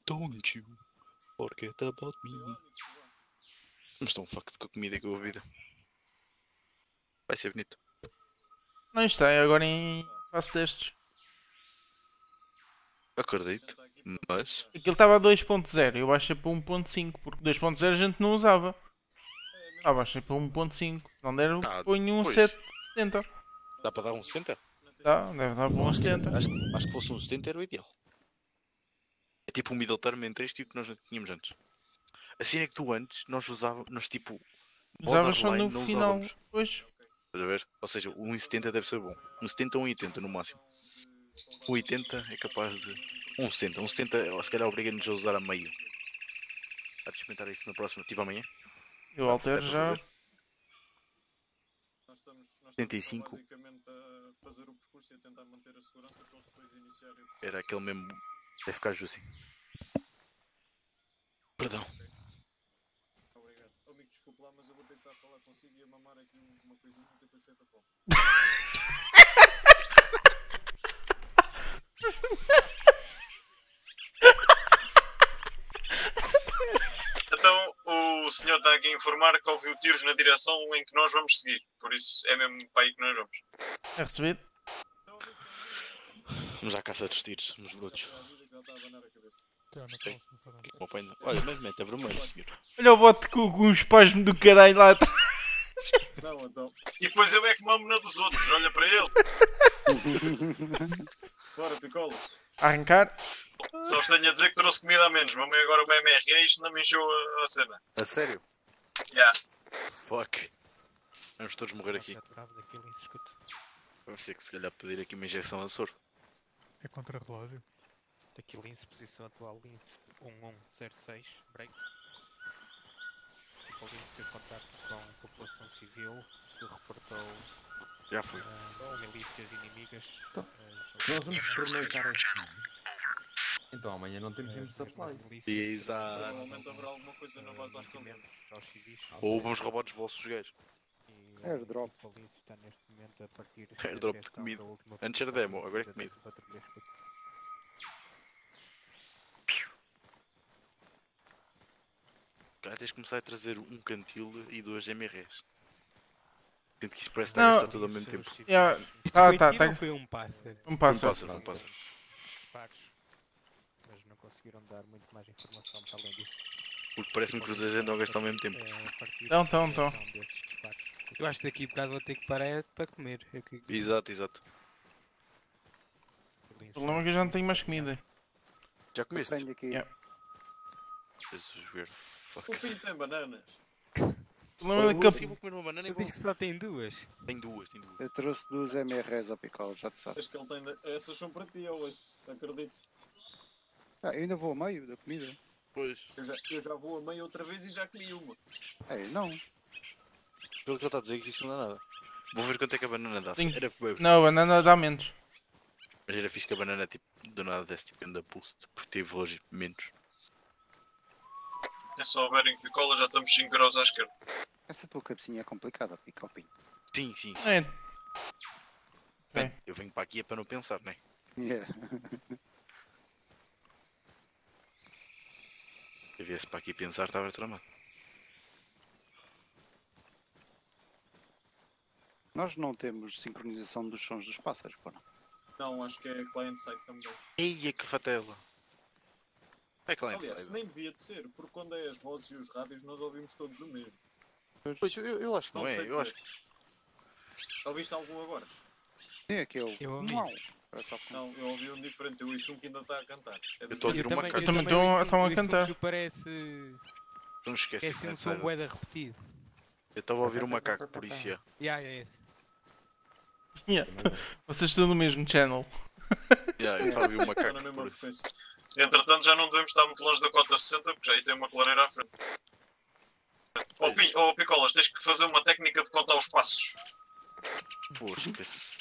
Don't you forget about me. Mas estão um facto com a comida e com a vida. Vai ser bonito. Não está, é agora em fase testes. Acredito. Mas. Aquilo estava a 2.0, eu baixei para 1.5, porque 2.0 a gente não usava. Ah, baixei para 1.5. Não der, Ah, ponho um pois. 770. Dá para dar um 70? Dá, deve dar para um 70. Acho, acho que fosse um 70 era o ideal. É tipo um middle term entre este e o que nós tínhamos antes. Assim é que tu antes, nós usávamos, nós tipo. Usavas só no final. usávamos. Pois. Estás a ver? Ou seja, um 70 deve ser bom. Um 70 ou um 80 no máximo. Um 80 é capaz de. Um 70. Um 70 ou se calhar obriga-nos a usar a meio. Há de experimentar isso na próxima, tipo amanhã. Eu altero já. fazer. Nós estamos, nós estamos 75. só basicamente a fazer o percurso e a tentar manter a segurança para eles depois iniciarem o processo. Era aquele mesmo. Deve ficar juicy. Perdão. Desculpe lá, mas eu vou tentar falar consigo e a mamar aqui um- uma coisinha que depois feita fome. Então o senhor está aqui a informar que ouviu tiros na direção em que nós vamos seguir. Por isso é mesmo para aí que nós vamos. É recebido. Vamos à caça dos tiros, nos brutos. Já não Ok. posso, não farão. Olha, mas mete a vermelho, senhor. Olha o bote com, um espasmo do caralho lá atrás. Não, então. E depois eu é que mamo na dos outros, olha para ele. *laughs* Bora, picolas. Arrancar. Só vos tenho a dizer que trouxe comida a menos. Mamei agora uma MRE e isto não me encheu a, a cena. A sério? Yeah. Fuck. Vamos todos morrer aqui. Vamos ter que se calhar pedir aqui uma injeção a soro. É contra relógio. Daquilo, em posição atual, lince 1106, break. O lince teve contato com a população civil que reportou Já foi. ah, milícias inimigas. Então, ah, Nós vamos experimentar aqui. Então amanhã não temos mesmo supply. Exato. Provavelmente haverá alguma coisa na base australiana. aos civis. Ou vamos roubar os vossos gajos. E, Airdrop. o Police está neste momento a partir Airdrop de comida. da última Antes era demo, agora é da comida. patrulha escuta. Cara, tens de começar a trazer um cantil e duas MRs. Sinto que isto parece Não. estar a gastar tudo ao mesmo tempo. Yeah, Isto tá, foi tá, tá. foi um pássaro? Um pássaro. Um pássaro, um pássaro. Disparos. Mas não conseguiram dar muito mais informação para além disto. Porque parece-me que os agentes estão a gastar ao mesmo tempo. É, Então, então, então. disparos. Eu acho que daqui a bocado vou ter que parar é para comer. É Exato, exato. O problema é que eu já não tenho mais comida. Já comeste? Yeah. Jesus, weird. Fuck. O filho tem bananas. O problema é Eu a- comer uma banana e vou. disse que só tem duas. Tem duas, tem duas. Eu trouxe duas MRs ao Picola, já te sabes. As que ele tem. de- Essas são para ti, hoje. Acredito. Ah, eu ainda vou ao meio da comida. Pois. Eu já, eu já vou a meio outra vez e já comi uma. É, não. Pelo que ele está a dizer que isso não dá nada. Vou ver quanto é que a banana dá. Sim. Era. Não, a banana dá menos. Mas era fixe que a banana tipo, do nada desse tipo anda boost. Porque teve hoje menos. Se só houverem picola, já estamos 5 graus à esquerda. Essa tua cabecinha é complicada, Picopinho. Sim, sim, sim. É. Bem, eu venho para aqui é para não pensar, né? Yeah. Se eu viesse para aqui pensar, estava tramado. Nós não temos sincronização dos sons dos pássaros, pô. não? Não, acho que é client side também. Eia, que fatela! É client Aliás, nem devia de ser, porque quando é as vozes e os rádios nós ouvimos todos o mesmo. Pois, eu, eu acho que não, sei é. Eu acho dizer. Ouviste algum agora? Sim, aquele. Eu ouvi. Com- Não, eu ouvi um diferente. Eu ouço um que ainda está a cantar. É Eu estou a ouvir uma também- cara. Eu também estou- um- a ouço um cantar. que parece. Não É esquece assim um som boeda repetido. Eu estava a ouvir o macaco, por isso já. Yeah, é esse. Yeah. *laughs* Vocês estão no mesmo channel. Yeah, eu estava a ouvir Está macaco, na Entretanto, já não devemos estar muito longe da cota 60, porque já aí tem uma clareira à frente. Ó Pi- ó, Picolas, tens que fazer uma técnica de contar os passos. Esquece.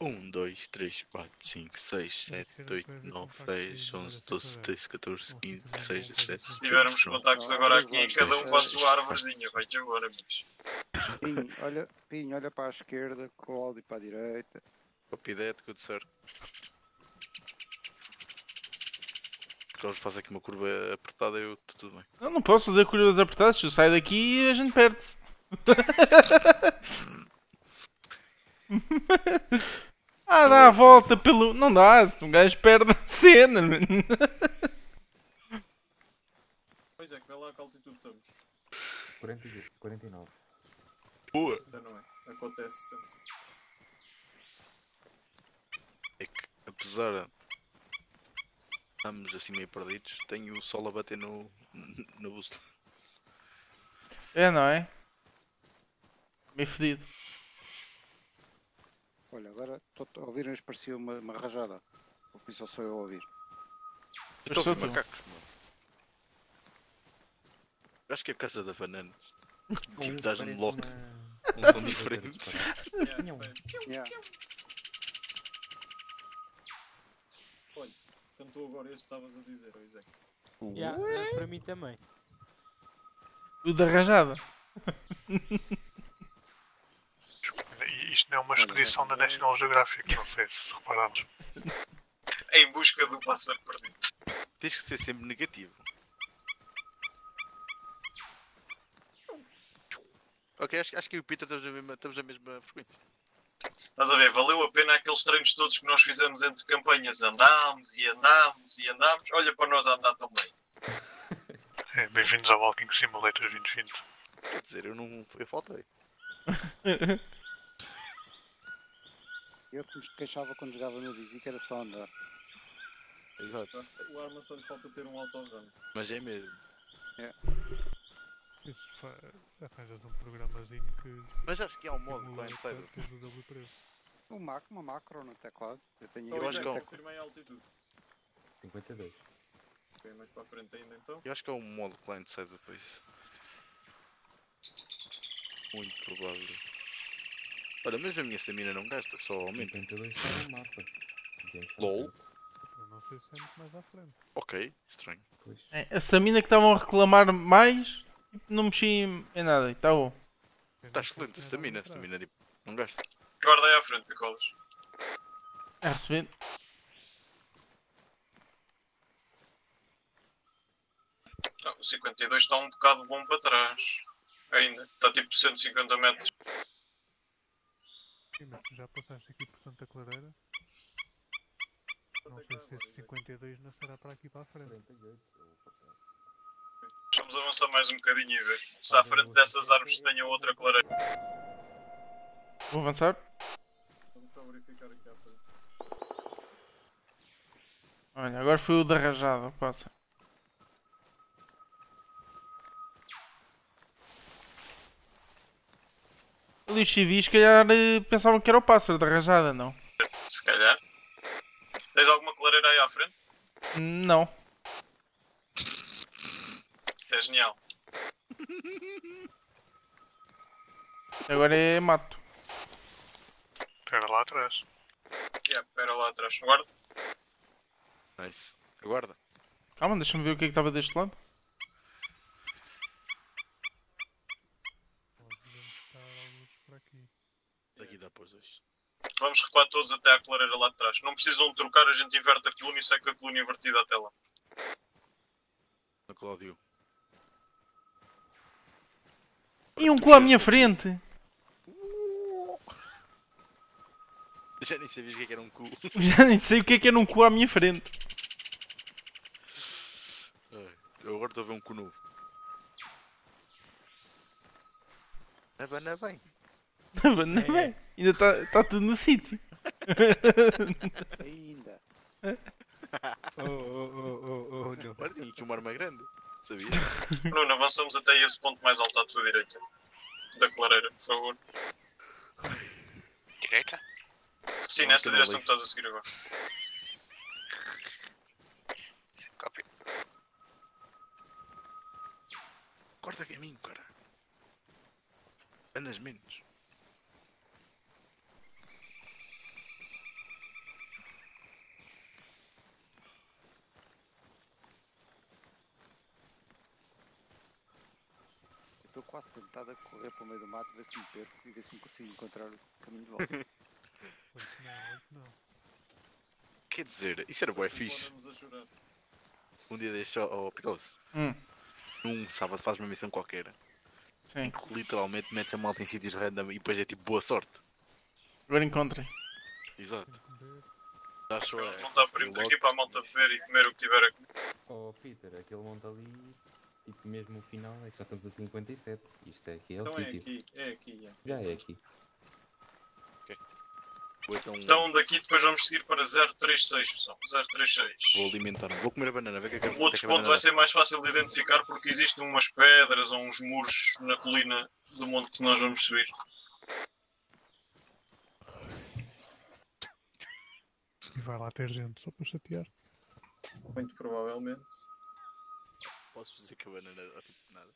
1, 2, 3, 4, 5, 6, 7, 8, 9, 10, 11, 12, 13, 14, 15, 16, 17. Se tivermos contactos agora aqui, cada um para a sua árvorezinha. Vai agora, amigos. Pinho, olha, Pinho, olha para a esquerda, Cláudio para a direita. Copy that, good sir. Porque eles fazem aqui uma curva apertada e eu tudo bem. Eu não posso fazer curvas apertadas. Se eu saio daqui, a gente perde-se. *laughs* ah, dá a volta pelo. Não dá, se um gajo perde a cena. mano. Pois é, que lá que altitude estamos. 40, 49. Boa! Já não é. Acontece sempre. É que, apesar de estamos assim meio perdidos, tenho o sol a bater no, *laughs* no boost. É, não é? Meio fedido. Olha, agora estou a ouvir, mas parecia uma, uma rajada. Ou por isso só sou eu a ouvir. Eu estou a ouvir macacos, mano. Eu Acho que é por causa da bananas. *laughs* Tipo, dás-me logo *laughs* um som diferente. Yeah. Yeah. Cantou agora isso que estavas a dizer, ó Isaac. Yeah, para mim também. O da rajada. E Isto não é uma expedição da National Geographic, não sei se reparamos. Em busca do pássaro perdido. Tens que ser sempre negativo. Ok, acho, acho que eu e o Peter estamos na mesma, estamos na mesma frequência. Estás a ver? Valeu a pena aqueles treinos todos que nós fizemos entre campanhas. Andámos e andámos e andámos. Olha para nós a andar tão bem. É, Bem-vindos ao Walking Simulator 2020. Quer dizer, eu não. Eu faltei. *laughs* Eu que me queixava quando jogava no Dizzy que era só andar. Exato. O arma só lhe falta ter um autorun. Mas é mesmo. Fa- arranjas um programazinho que. Mas acho que há um modo emula client o. Um macro, uma macro no teclado. Eu tenho Eu acho que é um- confirmei a altitude. 52. Ok, mais para a frente ainda então. Eu acho que é um modo client side depois. Muito provável. Olha, mas a minha stamina não gasta, só aumenta. 52 está no mapa. LOL. Eu não sei se é muito mais à frente. Ok, estranho. Pois. É, a stamina que estavam a reclamar mais, não mexi em nada. Está bom. Está excelente a stamina, a stamina tipo, não gasta. Guarda aí à frente, Picolas. A receber. Não, o 52 está um bocado bom para trás. Ainda. Está tipo 150 metros. Sim, mas já passaste aqui por Santa Clareira. Não sei se esse 52 não será para aqui para a frente. Vamos avançar mais um bocadinho e ver. Se à frente dessas árvores tenha outra clareira. Vou avançar. Vamos só verificar aqui à frente. Olha, agora foi o da rajada, passa. Ali os civis, se calhar, eh, pensavam que era o pássaro da rajada, não? Se calhar. Tens alguma clareira aí à frente? Não. É genial. *laughs* Agora é mato. Espera lá atrás. Yeah, espera lá atrás. Guarda. Nice. Aguarda. Calma, deixa-me ver o que é que estava deste lado. Daqui dá para os dois. Vamos recuar todos até à clareira lá de trás. Não precisam de trocar, a gente inverte a coluna e seca a coluna invertida até lá. Cláudio. E um cu à minha frente. *laughs* Já nem sabias o que é que era um cu. *laughs* Já nem sei o que é que era um cu à minha frente. Eu agora estou a ver um cu novo. Abana bem. *laughs* Não é? Ainda está tá tudo no sítio. Ainda. Oh, oh, oh, oh, oh, não. Olha, tem aqui uma arma grande. *laughs* Bruno, avançamos até esse ponto mais alto à tua direita. Da clareira, por favor. Direita? Sim, Não, nessa direção que estás a seguir agora. Copy. Corta caminho, cara. Andas menos. Estou quase tentado a correr para o meio do mato, ver se me perco e ver se me consigo encontrar o caminho de volta. Não, *laughs* não. Quer dizer, isso era bué fixe. A. Um dia deixa ao Picolos. Hum. Num sábado faz uma missão qualquer. Sim. Em que literalmente metes a malta em sítios random e depois é tipo boa sorte. Agora encontrem. Exato. Dá só Vamos montar perímetro aqui para a malta ver e comer o que tiver aqui. Oh Peter, aquele monte ali, tipo mesmo o final, é que já estamos a 57. Isto é aqui, é o Então é sítio. aqui, é aqui. é. Já é aqui. Ou então, Então daqui depois vamos seguir para 036, pessoal. 036. vou alimentar-me. Vou comer a banana, ver o que é que O outro ponto vai ser mais fácil de identificar porque existem umas pedras ou uns muros na colina do monte que nós vamos subir. E vai lá ter gente só para chatear. Muito provavelmente. Posso dizer que a banana dá tipo nada.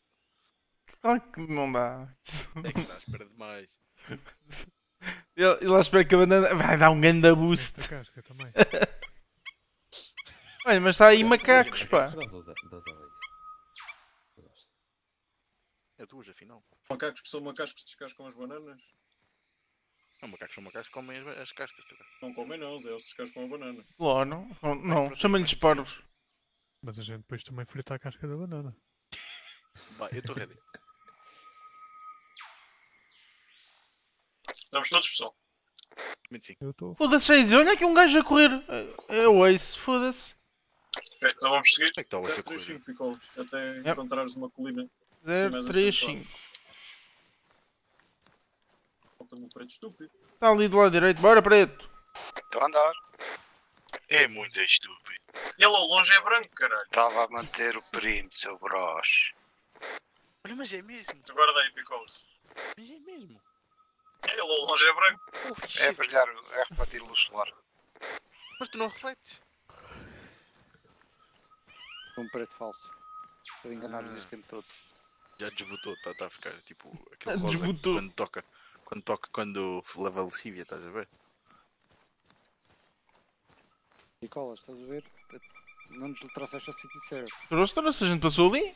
Claro que não dá. É que está à espera demais. Ele, ele espera que a banana vai dar um grande boost. Esta casca também. *laughs* Olha, mas está aí macacos, pá. É duas, afinal. Macacos que são macacos que descascam as bananas. Não, macacos são macacos que comem as, as cascas. cara. Não comem não, Zé, eles descascam a banana. Ló, não? Não, não. chama-lhes parvos. Mas a gente depois também frita a casca da banana. Vai, eu estou ready. Estamos todos, pessoal. 25. Eu estou. Foda-se, já ia dizer, olha aqui um gajo a correr. É é o Ace, foda-se. Ok, então vamos seguir. É que está o Ace a correr? 035 picolos, até Yep. encontrares uma colina. 035. Falta-me um preto estúpido. Está ali do lado direito. Bora, preto. Estou a andar. É muito estúpido. Ele ao longe é branco, caralho. Estava a manter o perímetro, seu bros. Olha, mas é mesmo. Guarda aí, Picolos. Mas é mesmo. Ele ao longe é branco. É brilhar, é refletir luz solar. Mas tu não refletes. Um preto falso. Estou enganado Ah. este tempo todo. Já desbotou, está tá a ficar tipo aquele rosa desbotou. quando toca. Quando toca, quando leva a lexívia, estás a ver? Nicolas, estás a ver? Não nos trouxeste ao sítio certo. Trouxe, trouxe, a gente passou ali.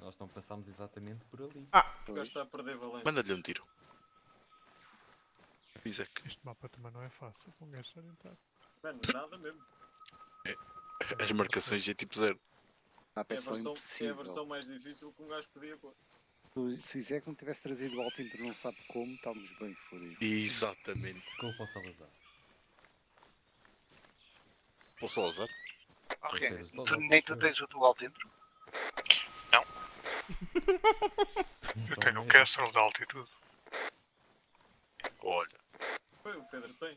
Nós não passámos exatamente por ali. Ah, O gajo está a perder valência. Manda-lhe um tiro. Isaac. Este mapa também não é fácil para um gajo estar a entrar. Mano, nada mesmo. As marcações é tipo zero. A É a, pessoa versão, é a versão mais difícil que um gajo podia pôr. Se- Se o Isaac não tivesse trazido o Altinter não sabe como, estávamos bem fodidos. Exatamente. Como posso Salazar? Posso só usar? Ok, Pois é, tu, nem tu tens o dual dentro. *laughs* Eu tenho um Kestrel de altitude. Olha. Foi, o Pedro tem.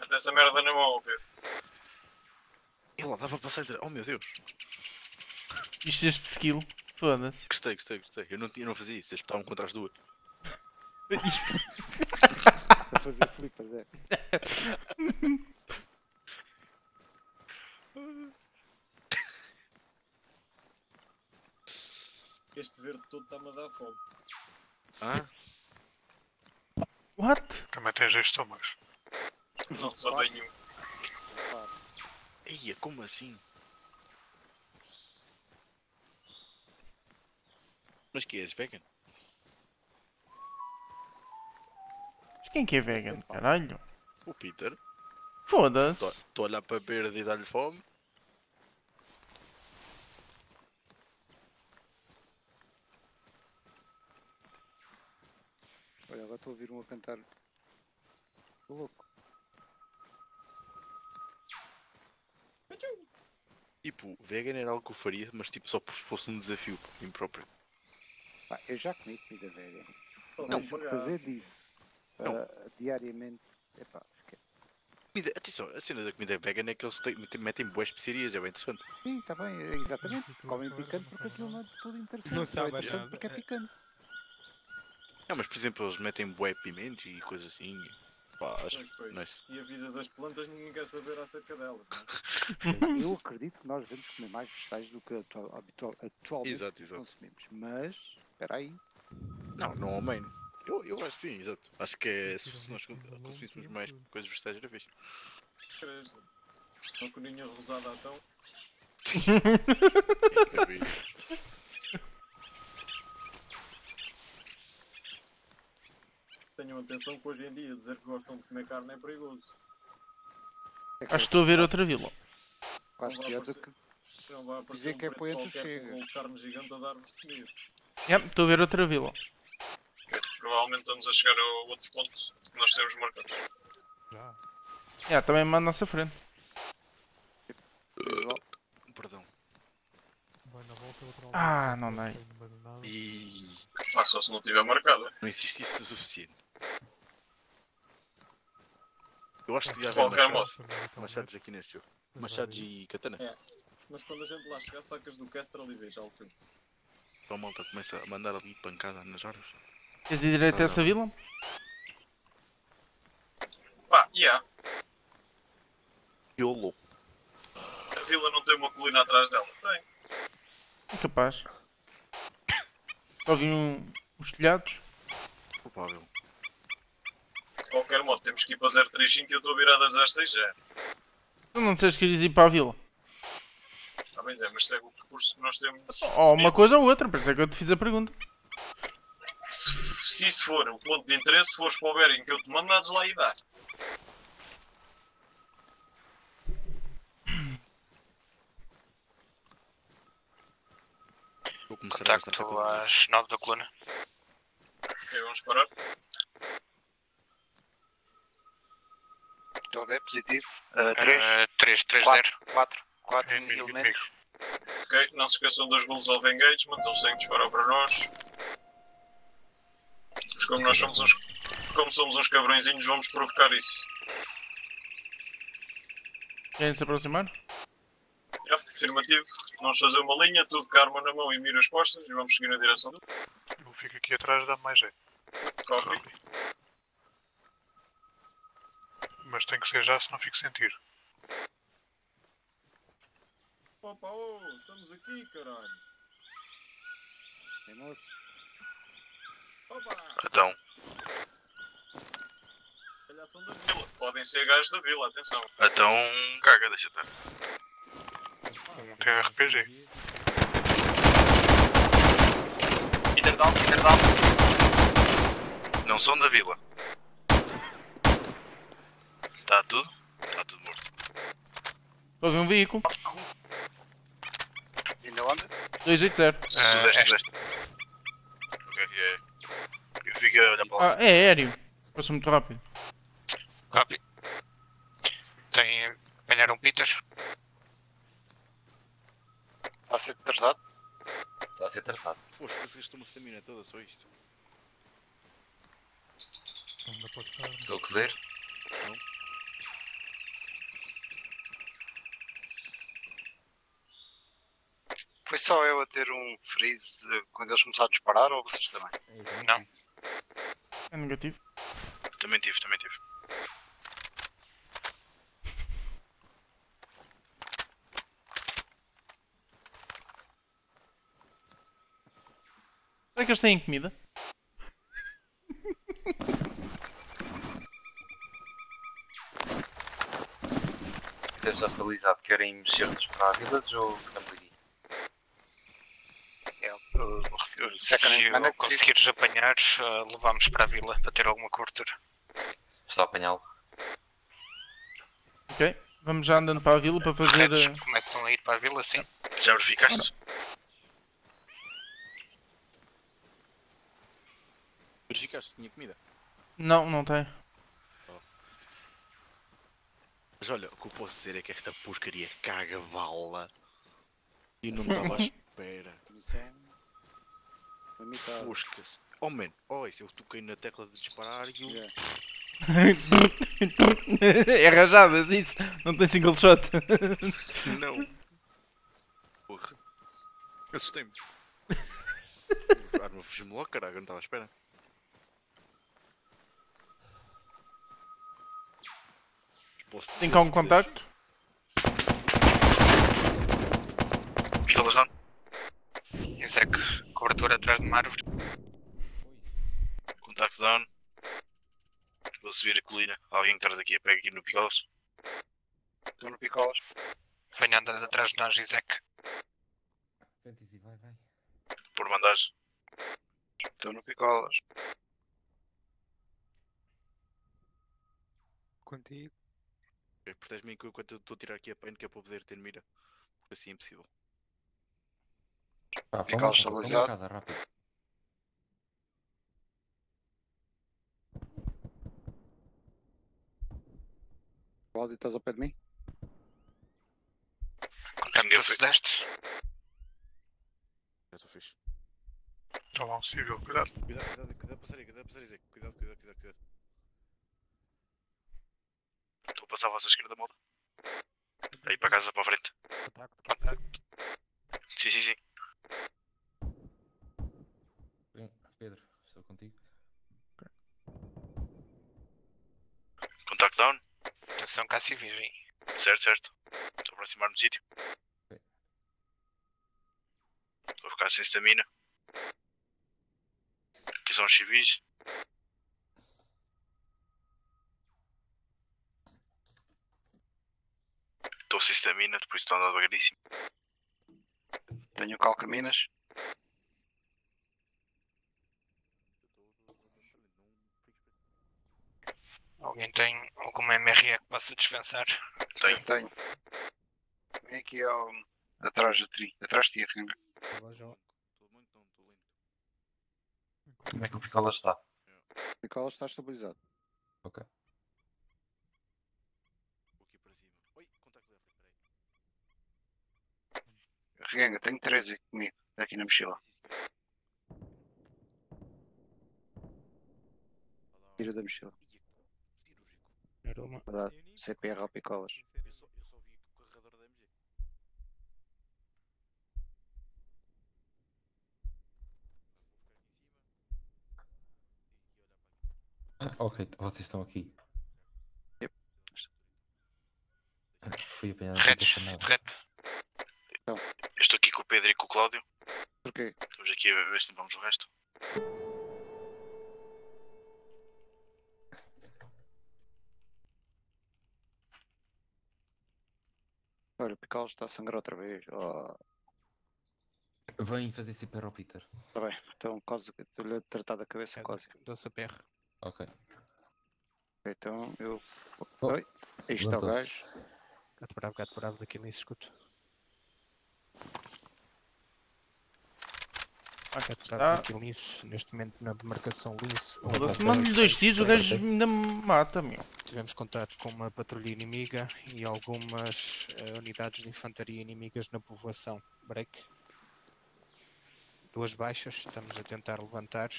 Até essa merda na mão, Pedro. E lá, dá para passar entre. Oh meu Deus. Isto este skill. Foda-se. Gostei, gostei, gostei. Eu não, tinha- eu não fazia isso, eles estavam contra as duas. A fazer flipas, é. *laughs* Este verde todo está-me a dar fome. Ah? What? Também tens dois estômagos. Não, só tenho um. Eia, como assim? Mas que és vegan? Mas quem que é vegan, caralho? O Peter. Foda-se. Estou a olhar para verde e dar-lhe fome. Olha, agora estou a ouvir um a cantar. Tô louco. Tipo, vegan era algo que eu faria, mas tipo só por fosse um desafio para mim próprio. Pá, eu já comi comida velha. Não, Mas fazer disso ah, diariamente. Epá, esquece. Comida, atenção, a cena da comida vegan é que eles têm- metem, boas especiarias, é bem interessante. Sim, está bem, é exatamente. *laughs* Comem picante porque aquilo não é de todo interessante. Não Só sabe é interessante nada. porque é picante. Não, mas por exemplo, eles metem bué pimentos e coisas assim. Pá, acho Pois, pois. nice. E a vida das plantas ninguém quer saber acerca delas. Epá, Eu acredito que nós devemos comer mais vegetais do que atual, habitual, atualmente Exato, exato. consumimos. Mas, espera aí. Não, não ao main. Eu, eu acho que sim, exato. Acho que é se nós consumíssemos mais coisas vegetais era. Crees? Uma coninha rosada então. Tenham atenção que hoje em dia dizer que gostam de comer carne é perigoso. É Acho que estou a ver outra vila. Quase pior do que. Não vai aparecer Dizer um que é poeta chega. com carne gigante a dar-vos comida. Yep, estou a ver outra vila. Provavelmente estamos a chegar a outros pontos que nós temos marcados. Yeah, também manda à frente. Perdão. Ah, não dá. E. Ah, só se não tiver marcado. Não insististe o suficiente. Eu acho que devia De haver qualquer machados, machados aqui neste jogo. Machados e katana. É. Mas quando a gente lá chegar, sacas do Kestrel e vês algo. Então a malta começa a mandar ali pancada nas árvores. Queres ir direito Ah, a essa não. vila? Pá, yeah. Eu louco. A vila não tem uma colina atrás dela. Tem. É capaz. Ouvi um, uns telhados. Provável. De qualquer modo, temos que ir para 035 e eu estou virado a 06 já. Tu não disseste que querias ir para a vila? Está bem, Zé, mas segue o percurso que nós temos. Ou uma coisa ou outra, por isso é que eu te fiz a pergunta. Se, se isso for o ponto de interesse, se fores para o Bering que eu te mando, dá lá e dar. Vou começar a Contacto às 9 da coluna. Ok, vamos parar. Estou a ver, positivo. Eh, 3, 3, 3, 4, 0. 4, 4 elementos. Ok, não se esqueçam dos rules of engagement, eles têm que disparar para nós. Mas como nós somos uns, como somos uns cabrõezinhos, vamos provocar isso. Querem se aproximar? Yeah, afirmativo. Vamos fazer uma linha, tudo com a arma na mão e mira as costas e vamos seguir na direção do Eu fico aqui atrás, dá mais jeito. cofre. Mas tem que ser já, senão fico sem tiro. Opa, oh, estamos aqui, caralho. É moço. Opa! Então. Calhar são da vila. Podem ser gajos da vila, atenção. Então. Caga, deixa estar. Um tem RPG. Peter down, Peter down. Não são da vila. Está tudo? Está tudo morto. Estou a ver um veículo. Ainda onde? 280. Ah, deste, esta. deste. Ok, é. Eu fico a olhar para lá. Ah, é aéreo. Passou muito rápido. Copy. Tem. Ganharam pitas. Está a ser tratado? Está a ser tratado. Foste, conseguiste uma stamina toda, só isto. Estou a cozer. Não. Foi só eu a ter um freeze quando eles começaram a disparar ou vocês também? Não. É negativo. Também tive, também tive. Será que eles têm comida? Temos já estabilizado. Querem mexer-nos para a village ou ficamos Se eu conseguires apanhar, ah, levamos para a vila para ter alguma cobertura. Estou a apanhá-lo. Ok. Vamos já andando para a vila para fazer. Redes eh, começam a ir para a vila, sim. Já verificaste? Verificaste se tinha comida? Não, não tem. Mas olha, o que eu posso dizer é que esta porcaria caga vala. E não estava à *laughs* espera. Fosca-se. Oh man, oh isso, eu toquei na tecla de disparar e eu. é rajadas, isso. Não tem single shot. Não. Porra. Assustei-me. A arma fugiu-me logo, caralho, não estava à espera. Tem cá um contacto? Picolas on. Isaac, cobertura atrás de uma árvore. Contacto down. Vou subir a colina. Alguém que traz aqui, pega aqui no Picolas. Estou no Picolas. Venha andando atrás de nós, Isaac. Fantasy, vai, vai. Por bandagem. Estou no Picolas. Contigo. Protege-me enquanto eu estou a tirar aqui a pain que é para poder ter mira. Porque assim é impossível. Pá, Fica para uma casa, rápido. Cláudio, estás ao pé de mim? Câmbio Celeste. Já estou fixe. Está lá um civil, cuidado. Cuidado, cuidado, cuidado, passar aí, cuidado, passar aí, Zé. Cuidado, cuidado, cuidado, cuidado. Estou a passar a vossa esquerda, moda. Aí para casa, para a frente. Contacto. Sim, sim, sim. Bem, Contigo. Contacto down. Atenção cá civis aí. Certo, certo. Estou a aproximar-me do sítio. Estou a ficar sem stamina. Aqui são os civis. Estou sem stamina, depois estou a andar devagaríssimo. Tenho calcaminas. Alguém tem alguma MRE que possa dispensar? Tenho. tenho. Vem aqui ao. atrás de ti. Atrás de ti, Renga. Como é que o Picolas está? O Picolas está estabilizado. Ok. Renga, tenho 13 comigo. Aqui na mochila. Tira da mochila. Era uma. Vou dar CPR ao Picolas. Ah, ok, vocês estão aqui. Ah, Fui apanhado para nada. rep. Eu estou aqui com o Pedro e com o Cláudio. Porquê? Estamos aqui a ver se limpamos o resto. Olha, o Picolas está a sangrar outra vez. Oh, Vem fazer CPR ao Peter. Está bem, então quase estou-lhe a tratar da cabeça quase. Dou CPR. Ok. Então eu. Oh, Oi, aí está o gajo. Gato bravo, gato bravo, daqui nem se escuta. Ah, gato bravo, Tá. daqui lince, neste momento na demarcação lince. Foda-se, aponta- mando-lhe dois tiros, o gajo ainda me mata, meu. Tivemos contato com uma patrulha inimiga e algumas eh, unidades de infantaria inimigas na povoação. Break. Duas baixas, estamos a tentar levantar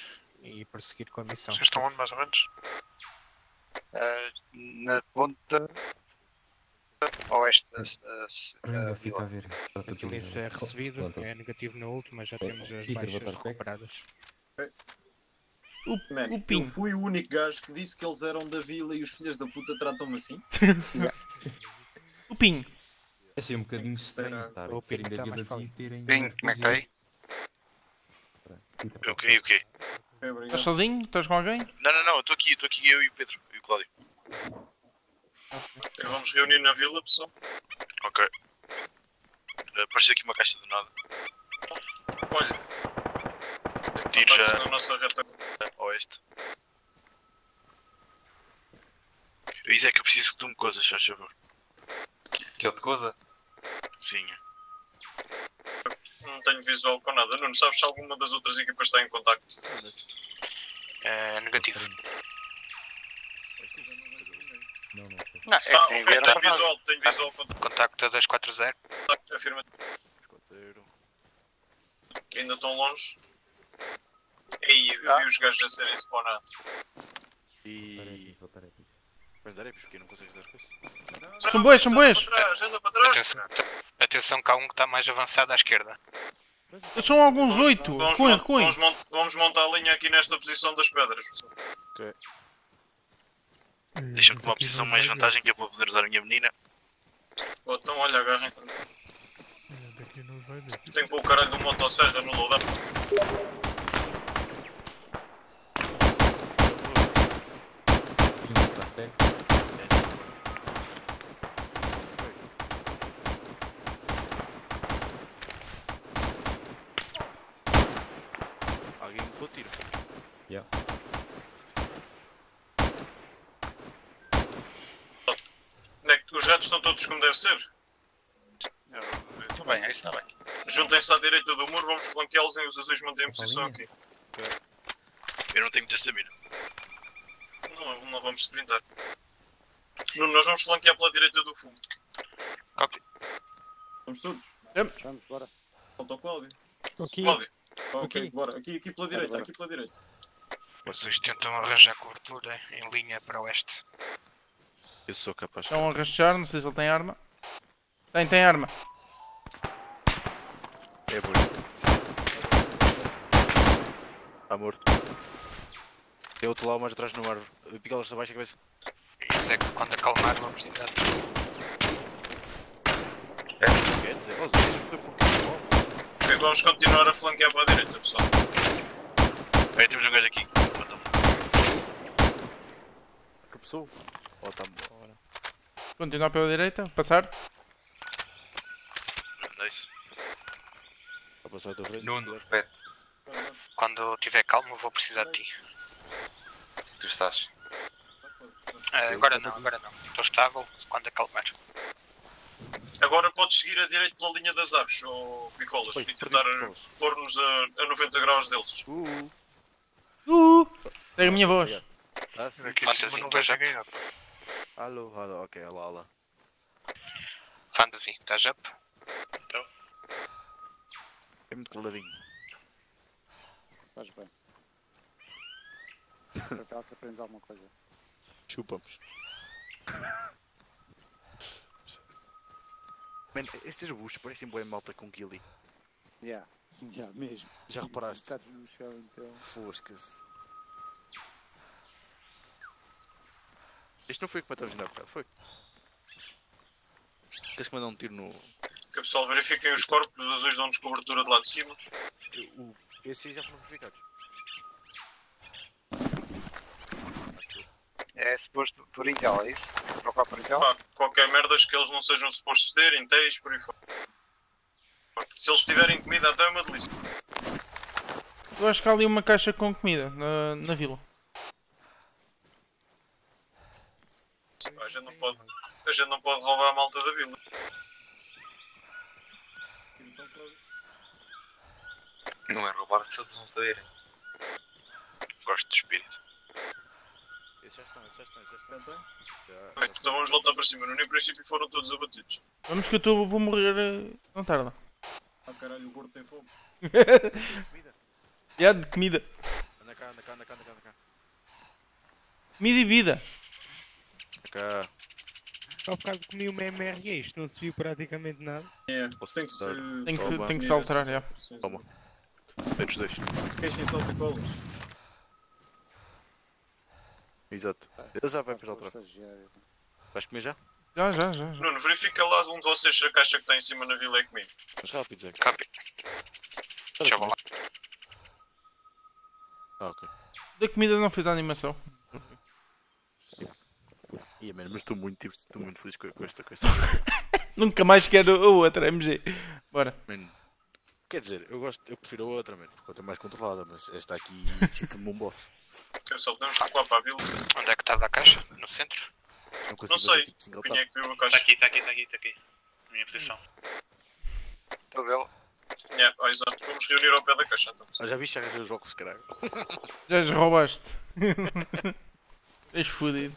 e perseguir com a missão. Vocês estão onde, mais ou menos? Ah, na ponta oeste da da- da Ah, fica a vila. ver. Está tudo Aqui lince é recebido, é negativo na última, já temos as baixas recuperadas. O, Man, o Pim. eu fui o único gajo que disse que eles eram da vila e os filhos da puta tratam-me assim. *laughs* O Pim. Achei um bocadinho estranho estar O a serem da vila. Bem, como é que está aí? O quê? O quê? Estás sozinho? Estás com alguém? Não, não, não, eu estou aqui, estou aqui eu e o Pedro e o Cláudio. Vamos reunir na vila, pessoal. Ok. Apareceu aqui uma caixa do nada. Olha, Tiro já na nossa reta. oeste. Eu disse é que eu preciso que tu me coisas, faz favor. Que outra coisa? Sim. Não tenho visual com nada. Nuno, sabes se alguma das outras equipas está em contacto? É negativo. Não, não. Não, é que Ah, tem visual, tem visual com Contacto 240. contacto. Afirma. Ainda estão longe. Ei, eu vi os gajos a serem spawnados. E. Mas dar é porque não consegues dar coisa. São boas, são boas. Anda para trás, anda para trás. Atenção, que há um que está mais avançado à esquerda. São alguns oito. Vamos, Recuem, mon- recuem. vamos, vamos montar a linha aqui nesta posição das pedras. Ok. Deixa-me tomar uma posição mais vantagem que é para poder usar a minha menina. Oh, então, olha, agarrem-se. Daqui não vai daqui. Tenho que pôr o caralho do motosserra no loadout. Alguém me pôr tiro. Yeah. Onde é que os ratos estão todos como deve ser? Tudo bem, isso está bem. Juntem-se à direita do muro, vamos flanqueá-los e os azuis mantêm posição aqui. Eu não tenho muita estamina. Não, não vamos sprintar. Nuno, nós vamos flanquear pela direita do fundo. Copy. Vamos todos? Vamos, bora. Falta o Cláudio. Aqui. Cláudio. Ok, Aqui. bora. Aqui, aqui pela direita, bora. aqui pela direita. Vocês tentam arranjar cobertura em linha para oeste. Eu sou capaz. Estão a rastrear, não sei se ele tem arma. Tem, tem arma. É bom. Está morto. Tem outro lá, mais atrás no árvore. Pica-las abaixo a cabeça. Isso é que quando acalmar vamos precisar de... Quer dizer, ó, Zé, foi pouquinho. Ok, vamos continuar a flanquear para a direita, pessoal. Aí temos um gajo aqui. Tropeçou? Oh, está embora. Continuar pela direita, passar. Nice. Vai passar a tua frente. Nuno, repete. Quando tiver calmo vou precisar de ti. Tu estás? Ah, agora não, agora não. Estou estável quando acalmar. Agora podes seguir a direita pela linha das aves, ou picolas, e tentar pôr-nos a, a 90 graus deles. Uh, Uh! Pega a minha voz. Aqui em vejo ninguém. Alô, alô, ok, alô, alô. Fantasy, estás up? Então. É muito caladinho. Faz bem. Por acaso aprendes alguma coisa. Chupamos. Man, estes arbustos parecem boa malta com Gilly. Yeah, *laughs* yeah, mesmo. Já reparaste? Estás no chão então. Fosca-se. Este não foi o que matamos ainda há bocado, foi? Queres que mandar um tiro no. Que pessoal, verifiquem os corpos, os azuis dão-nos cobertura de lá de cima. O... Esses já foram verificados. É suposto por Intel, é isso? Procurar por Intel? Pá, qualquer merdas que eles não sejam supostos ter, intéis, por aí fora. Se eles tiverem comida, até é uma delícia. Eu acho que há ali uma caixa com comida na, na vila. A gente não pode. A gente não pode roubar a malta da vila. Não é roubar se eles não saírem. Gosto de espírito. Esses já estão, esses já estão, esses já estão. Já- Bem, então vamos voltar para cima. No princípio foram todos abatidos. Vamos que eu tô, vou morrer. eh, Não tarda. *laughs* Ah caralho, o gordo tem fome. Já de comida. Anda cá, anda cá, anda cá, anda cá, anda cá. Comida e vida. Cá. Há bocado comi uma MRE, isto não se viu praticamente nada. É, tem que se. Tem que, tem que se alterar, já. Toma. Peitos dois. Queixem só de colas. Exato. Ele já vai para alterar. Vais comer já? Já, já, já. já. Nuno, verifica lá um de vocês a caixa que está em cima na vila é comigo. Mas rápido, Zé. Rápido. Já vou lá. Ah, ok. Da comida não fez a animação. Ia, mano, mas estou muito, estou muito feliz com, com esta questão. *laughs* Nunca mais quero a outra MG. Bora. Mano, quer dizer, eu gosto, eu prefiro a outra, mano, porque a outra é mais controlada, mas esta aqui *laughs* sinto-me um boss. Só podemos recuar para a vila. Onde é que estava a caixa? No centro? Não Não sei. tipo, Quem é que viu a caixa? Está aqui, está aqui, está aqui, está aqui. Minha posição. Estou a vê-lo. É, ah, exato. Vamos reunir ao pé da caixa então. Ah, já viste, já os óculos, caralho. Já os roubaste. *laughs* És fodido.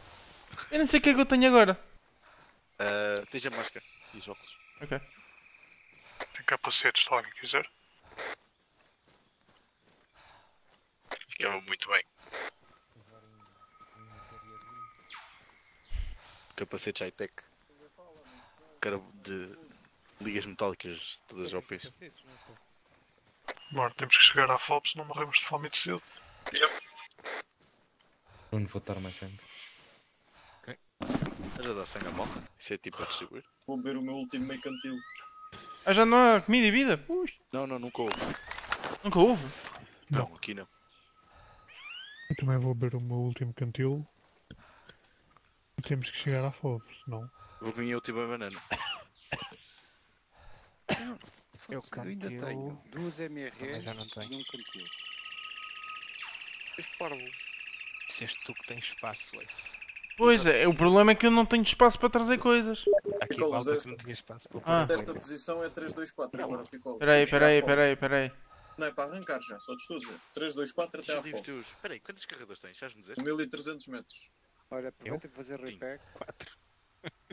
Eu não sei o que é que eu tenho agora. Ah, tens a máscara e os óculos. Ok. Tem capacetes se alguém quiser. Ficava muito bem. Capacete high-tech. Cara de ligas metálicas todas OPs. Bora, temos que chegar à FOB, senão morremos de fome muito cedo. Não vou estar mais sangue. Já dá sangue à malta. Isso é tipo a distribuir. Vou beber o meu último meio cantil. Ah, já não há comida e vida? Puxa. Não, não, nunca houve. Nunca houve? Não, aqui não. Eu também vou beber o meu último cantil. E temos que chegar à FOB, senão. Vou comer a última banana. *coughs* Eu Eu ainda cantil. tenho duas não tenho. e um cantil. Se és tu que tens espaço, Ace. Pois é, o problema é que eu não tenho espaço para trazer coisas. Aqui Picolas, malta que não tinha espaço para Ah. Desta posição é 3, 2, 4 agora, Picolas. Peraí, peraí, peraí, peraí. Não é para arrancar já, só te estou a dizer. 3, 2, 4 até à teus. Peraí, quantos carregadores tens? Já me dizeste? 1300 metros. Olha, aproveita para fazer repack. Quatro.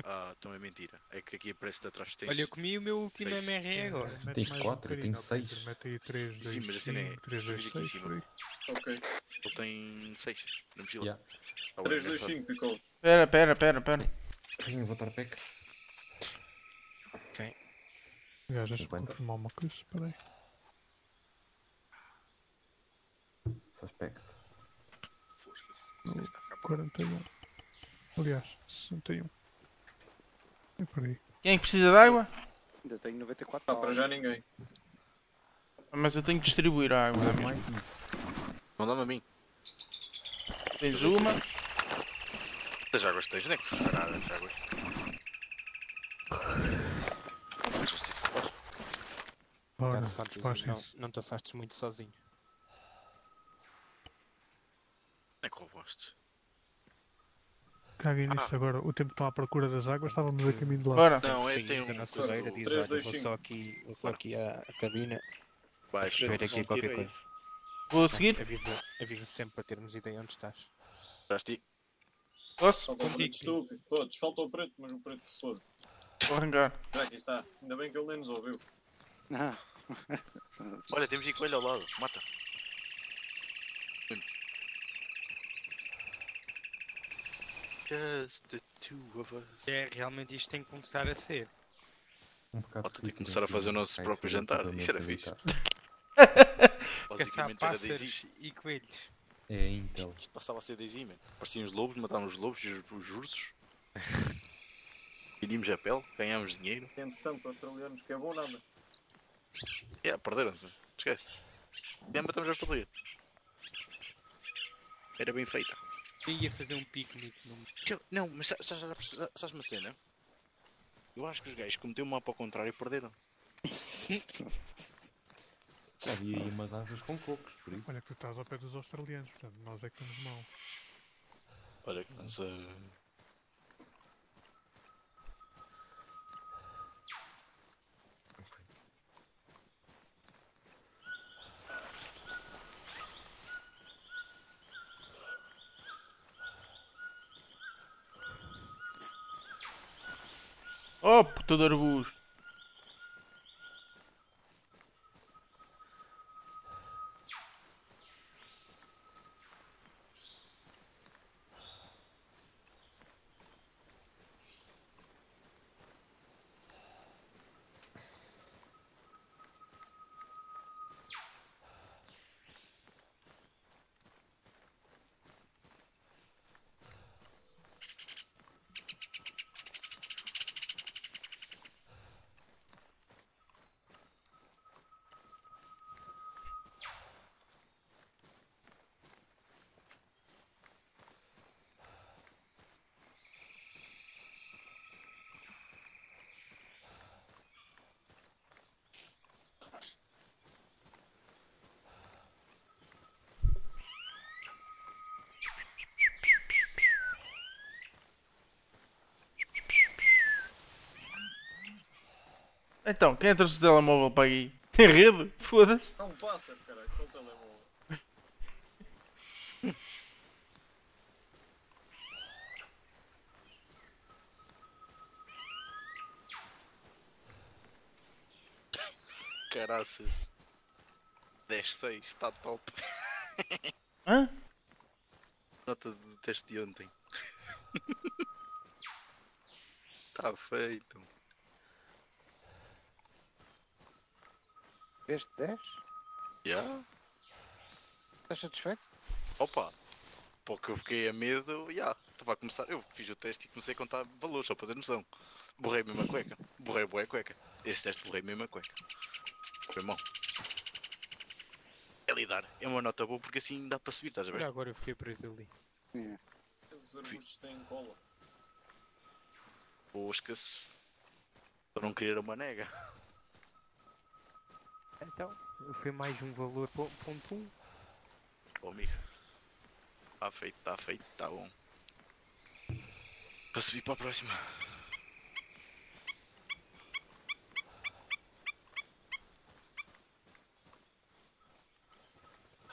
Ah, então é mentira. É que aqui aparece de atrás tens. Olha, eu comi o meu último seis. MRE agora. Mete Tens mais um quatro, eu tenho bocadinho, ó, seis. Pedro, Mete aí 3, 2, Sim, mas assim é. 3, tu 2, vês aqui em 6, cima. por aí. Ok. Ele tem 6 na mochila. Yeah. Ah, o 3, 2, engraçado. 5, Picolas. Pera, pera, pera, pera. Vou estar pack. Ok. Já, deixa eu 50. confirmar uma coisa, espera aí. Faz pack. No 41. Aliás, 61. É por aí. Quem é que precisa de água? Ainda tenho 94 Ah, para já ninguém. Mas eu tenho que distribuir a água. da minha. Não dá-me a mim. Tens uma. Águas tens, onde é que fui parar Fantasy, faz não, isso. não te afastes muito sozinho. É que roubaste? Caguem nisso agora. O tempo que estão à procura das águas, estávamos a caminho de lá. Bora. Não, é Sim, tem da um. nossa coisa beira do- diz, 3, olha, 2, vou 5. só aqui, vou só aqui à, à cabina Vai, ver aqui qualquer coisa. Vou seguir? Avisa, avisa sempre para termos ideia onde estás. Já estive. Posso? Falta o preto estúpido. Todos, falta o preto, mas o preto que se foda. Vou arrancar. Já aqui está. Ainda bem que ele nem nos ouviu. Ah. *laughs* Olha, temos aí coelho ao lado. Mata. Just the two of us. É, realmente isto tem que começar a ser. Um bocado Falta de começar a fazer o nosso próprio jantar. Isso era fixe. *laughs* Caçar Basicamente era pássaros Daisy. e coelhos. É Intel. Isto passava a ser Daisy, man. Apareciam os lobos, matavam os lobos e os, os ursos. *laughs* Vendíamos a pele, ganhámos dinheiro. Entretanto, australianos que é bom nada. É, perderam-se. Esquece. Já matamos a australiana. Era bem feita. Eu ia fazer um piquenique no Não, mas sa- sa- sa- sabes uma cena? Eu acho que os gajos que meteram o mapa ao contrário perderam. *laughs* Havia aí umas árvores com cocos, por isso. Olha que tu estás ao pé dos australianos, portanto, nós é que estamos mal. Olha que lança. Oh, de arbusto. Então, quem trouxe o telemóvel para aí? Tem rede? Foda-se. Não passa, caralho, com o telemóvel. Caraças. 10-6, está top. *laughs* Hã? Nota do teste de ontem. Está *laughs* feito. Este 10? Já? Estás satisfeito? Opa! Para o que eu fiquei a medo, já. Estava a começar. Eu fiz o teste e comecei a contar valores, só para ter noção. Borrei mesmo a cueca. Borrei boa cueca. Esse teste borrei mesmo a cueca. Foi mal. É lidar. É uma nota boa porque assim dá para subir, estás a ver? Olha, agora eu fiquei preso ali. Esses arbustos têm cola. Busca-se. Para não querer uma nega. Então, foi mais um valor po- ponto 1. Ô amigo. Está feito, está feito, está bom. Para subir para a próxima.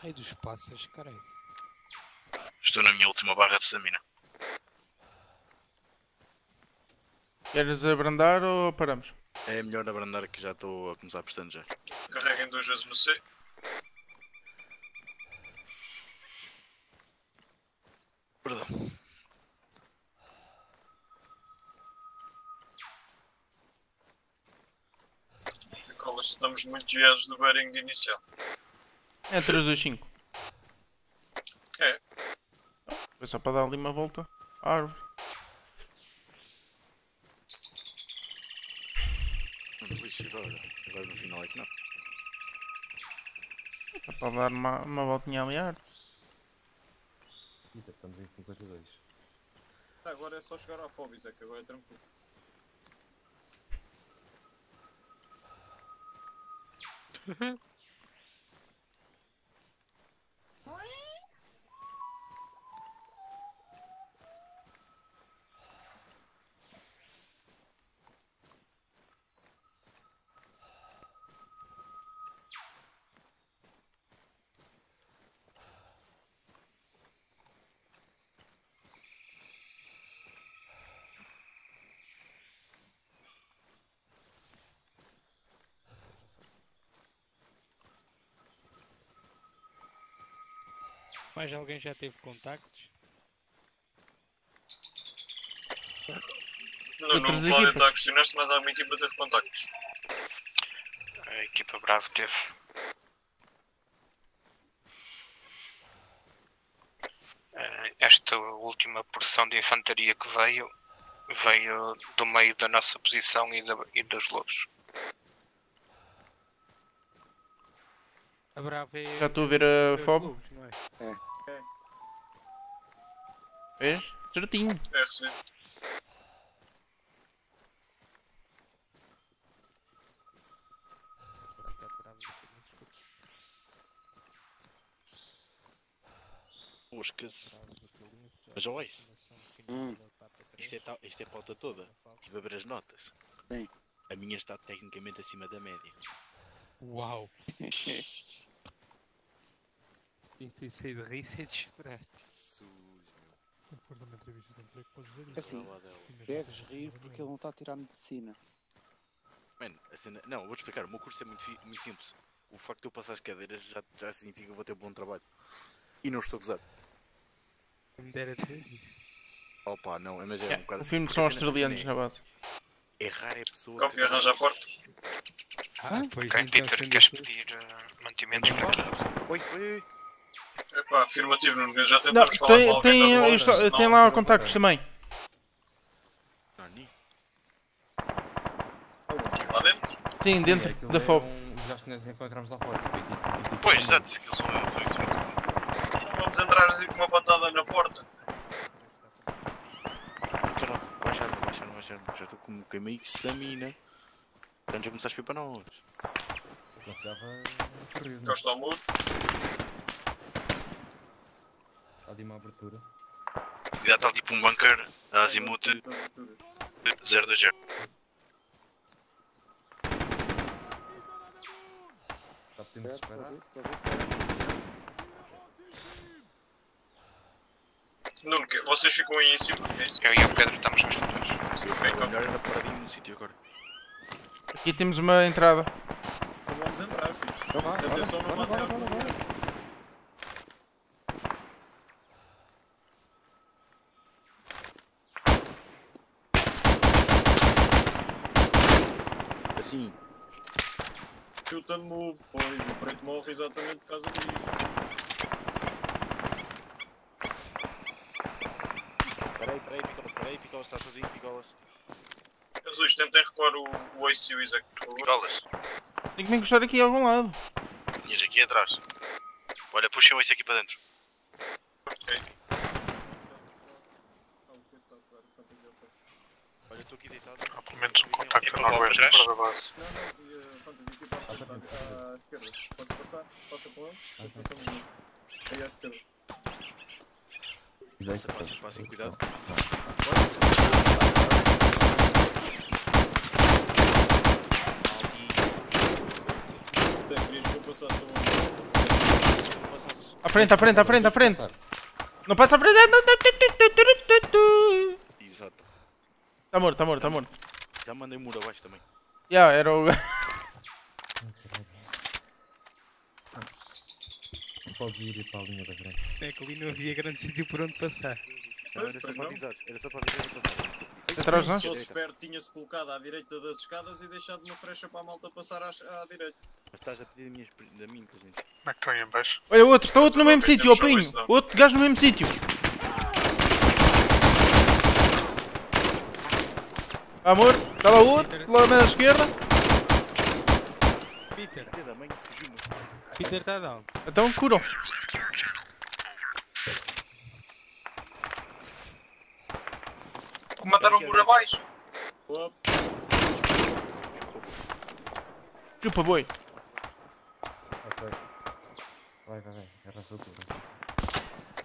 Ai dos pássaros, caralho. Estou na minha última barra de stamina. Queres abrandar ou paramos? É melhor abrandar que já estou a começar a pestanejar. Carreguem duas vezes no C. Perdão. Nicolas, estamos muito desviados do bearing inicial. É 3, 2, 5. É. Foi só para dar ali uma volta à árvore. Não me lixe agora. Agora no final é que não. Só para dar uma, uma voltinha ali árvore. Eita, Estamos em 52. Ah, Agora é só chegar à Fobis, é que agora é tranquilo. *laughs* Mais alguém já teve contactos? No, no Outras Cláudio equipas? está a questionar se mais alguma equipa teve contactos. A equipa Bravo teve. Eh, Esta última porção de infantaria que veio, veio do meio da nossa posição e, da, e dos lobos. A Brava é. Já estou a ver a FOB. lobos, não é? Vês? Certinho. É recebido. Busca-se. Mas olha isso. Hum. Isto é, tal- isto é pauta toda. Estive a ver as notas. Sim. A minha está tecnicamente acima da média. Uau! *laughs* Isso aí de rir, é de. Jesus, meu. Depois de uma entrevista de emprego, podes dizer isso. Assim, Ainda deves rir porque ele não está a tirar medicina. Mano, a cena... Não, vou-te explicar. O meu curso é muito, fi- muito simples. O facto de eu passar as cadeiras já, já significa que eu vou ter um bom trabalho. E não estou a gozar. Me dera dizer isso. Opa, não, mas é um bocado o assim, filme porque são a cena- a australianos na base. É, é é pessoa. Qual que arranja a porta? Ah, pois Ok, então, Peter, sendo queres pedir uh, mantimentos para Oi, oi, oi. Epá, afirmativo, Nuno. Já Não, tentamos falar com tem, alguém tem, da fora, isto- senão- tem lá contactos também. Nani? Lá dentro? Sim, dentro aquilo da é FOB. um- Os gajos que nós encontramos lá fora. Tipo, aqui, tipo, tipo, Pois, exato. Aquilo são eu. Vamos entrar assim com uma patada na porta. Caralho, baixaram. Já estou com um meio de stamina. Portanto, já começaste a para nós. Não? Encosta ao muro. Está de uma abertura. Já está tipo um bunker a azimuth 020. Já podemos esperar. Nuno, vocês ficam aí em cima. É? Eu e o Pedro estamos fico melhor era paradinho no sítio agora. Aqui temos uma entrada. Então vamos entrar, filhos. Então vá, Atenção, não bora, matar. Assim, Shoot and move, pois. O preto morre exatamente por causa disso. peraí, peraí, picolas, peraí, picolas, estás sozinho, picolas. Jesus, tentem recuar o, o Ace e o Isaac, por favor. Tem que me encostar aqui a algum lado. vinhas aqui atrás. Olha, puxem esse aqui para dentro. Olha, estou aqui deitado. Há pelo menos um contacto a noroeste fora da base. Não, não, Fantasy, aqui passa à esquerda. Pode passar, passa com ele. Depois passamos. Aí à esquerda. Passa, passa, passem, cuidado. Passasse um. À frente, à frente, à frente, à frente. Não passa à frente. Tu. Exato. Tá morto, tá morto, tá morto. Já mandei muro abaixo também. Já, era o. *laughs* Não pode ir para a linha da frente. É que ali não havia grande sítio por onde passar. Não, era só para avisar. Era só para avisar. Atrás de Se nós? fosse esperto, tinha-se colocado à direita das escadas e deixado uma frecha para a malta passar à, à direita. Mas estás a pedir a minha, experi- da minha inteligência. Como é que estão aí em baixo? Olha, outro, está outro no mesmo sítio, ó temos Pinho. só isso, não. Outro gajo no mesmo sítio. Amor, está lá outro, lá na esquerda. Peter. Peter está down. Então, curam. Mataram o muro abaixo. Opa, Chupa, boi. Ok. Vai, vai, vai. Arrasta tudo.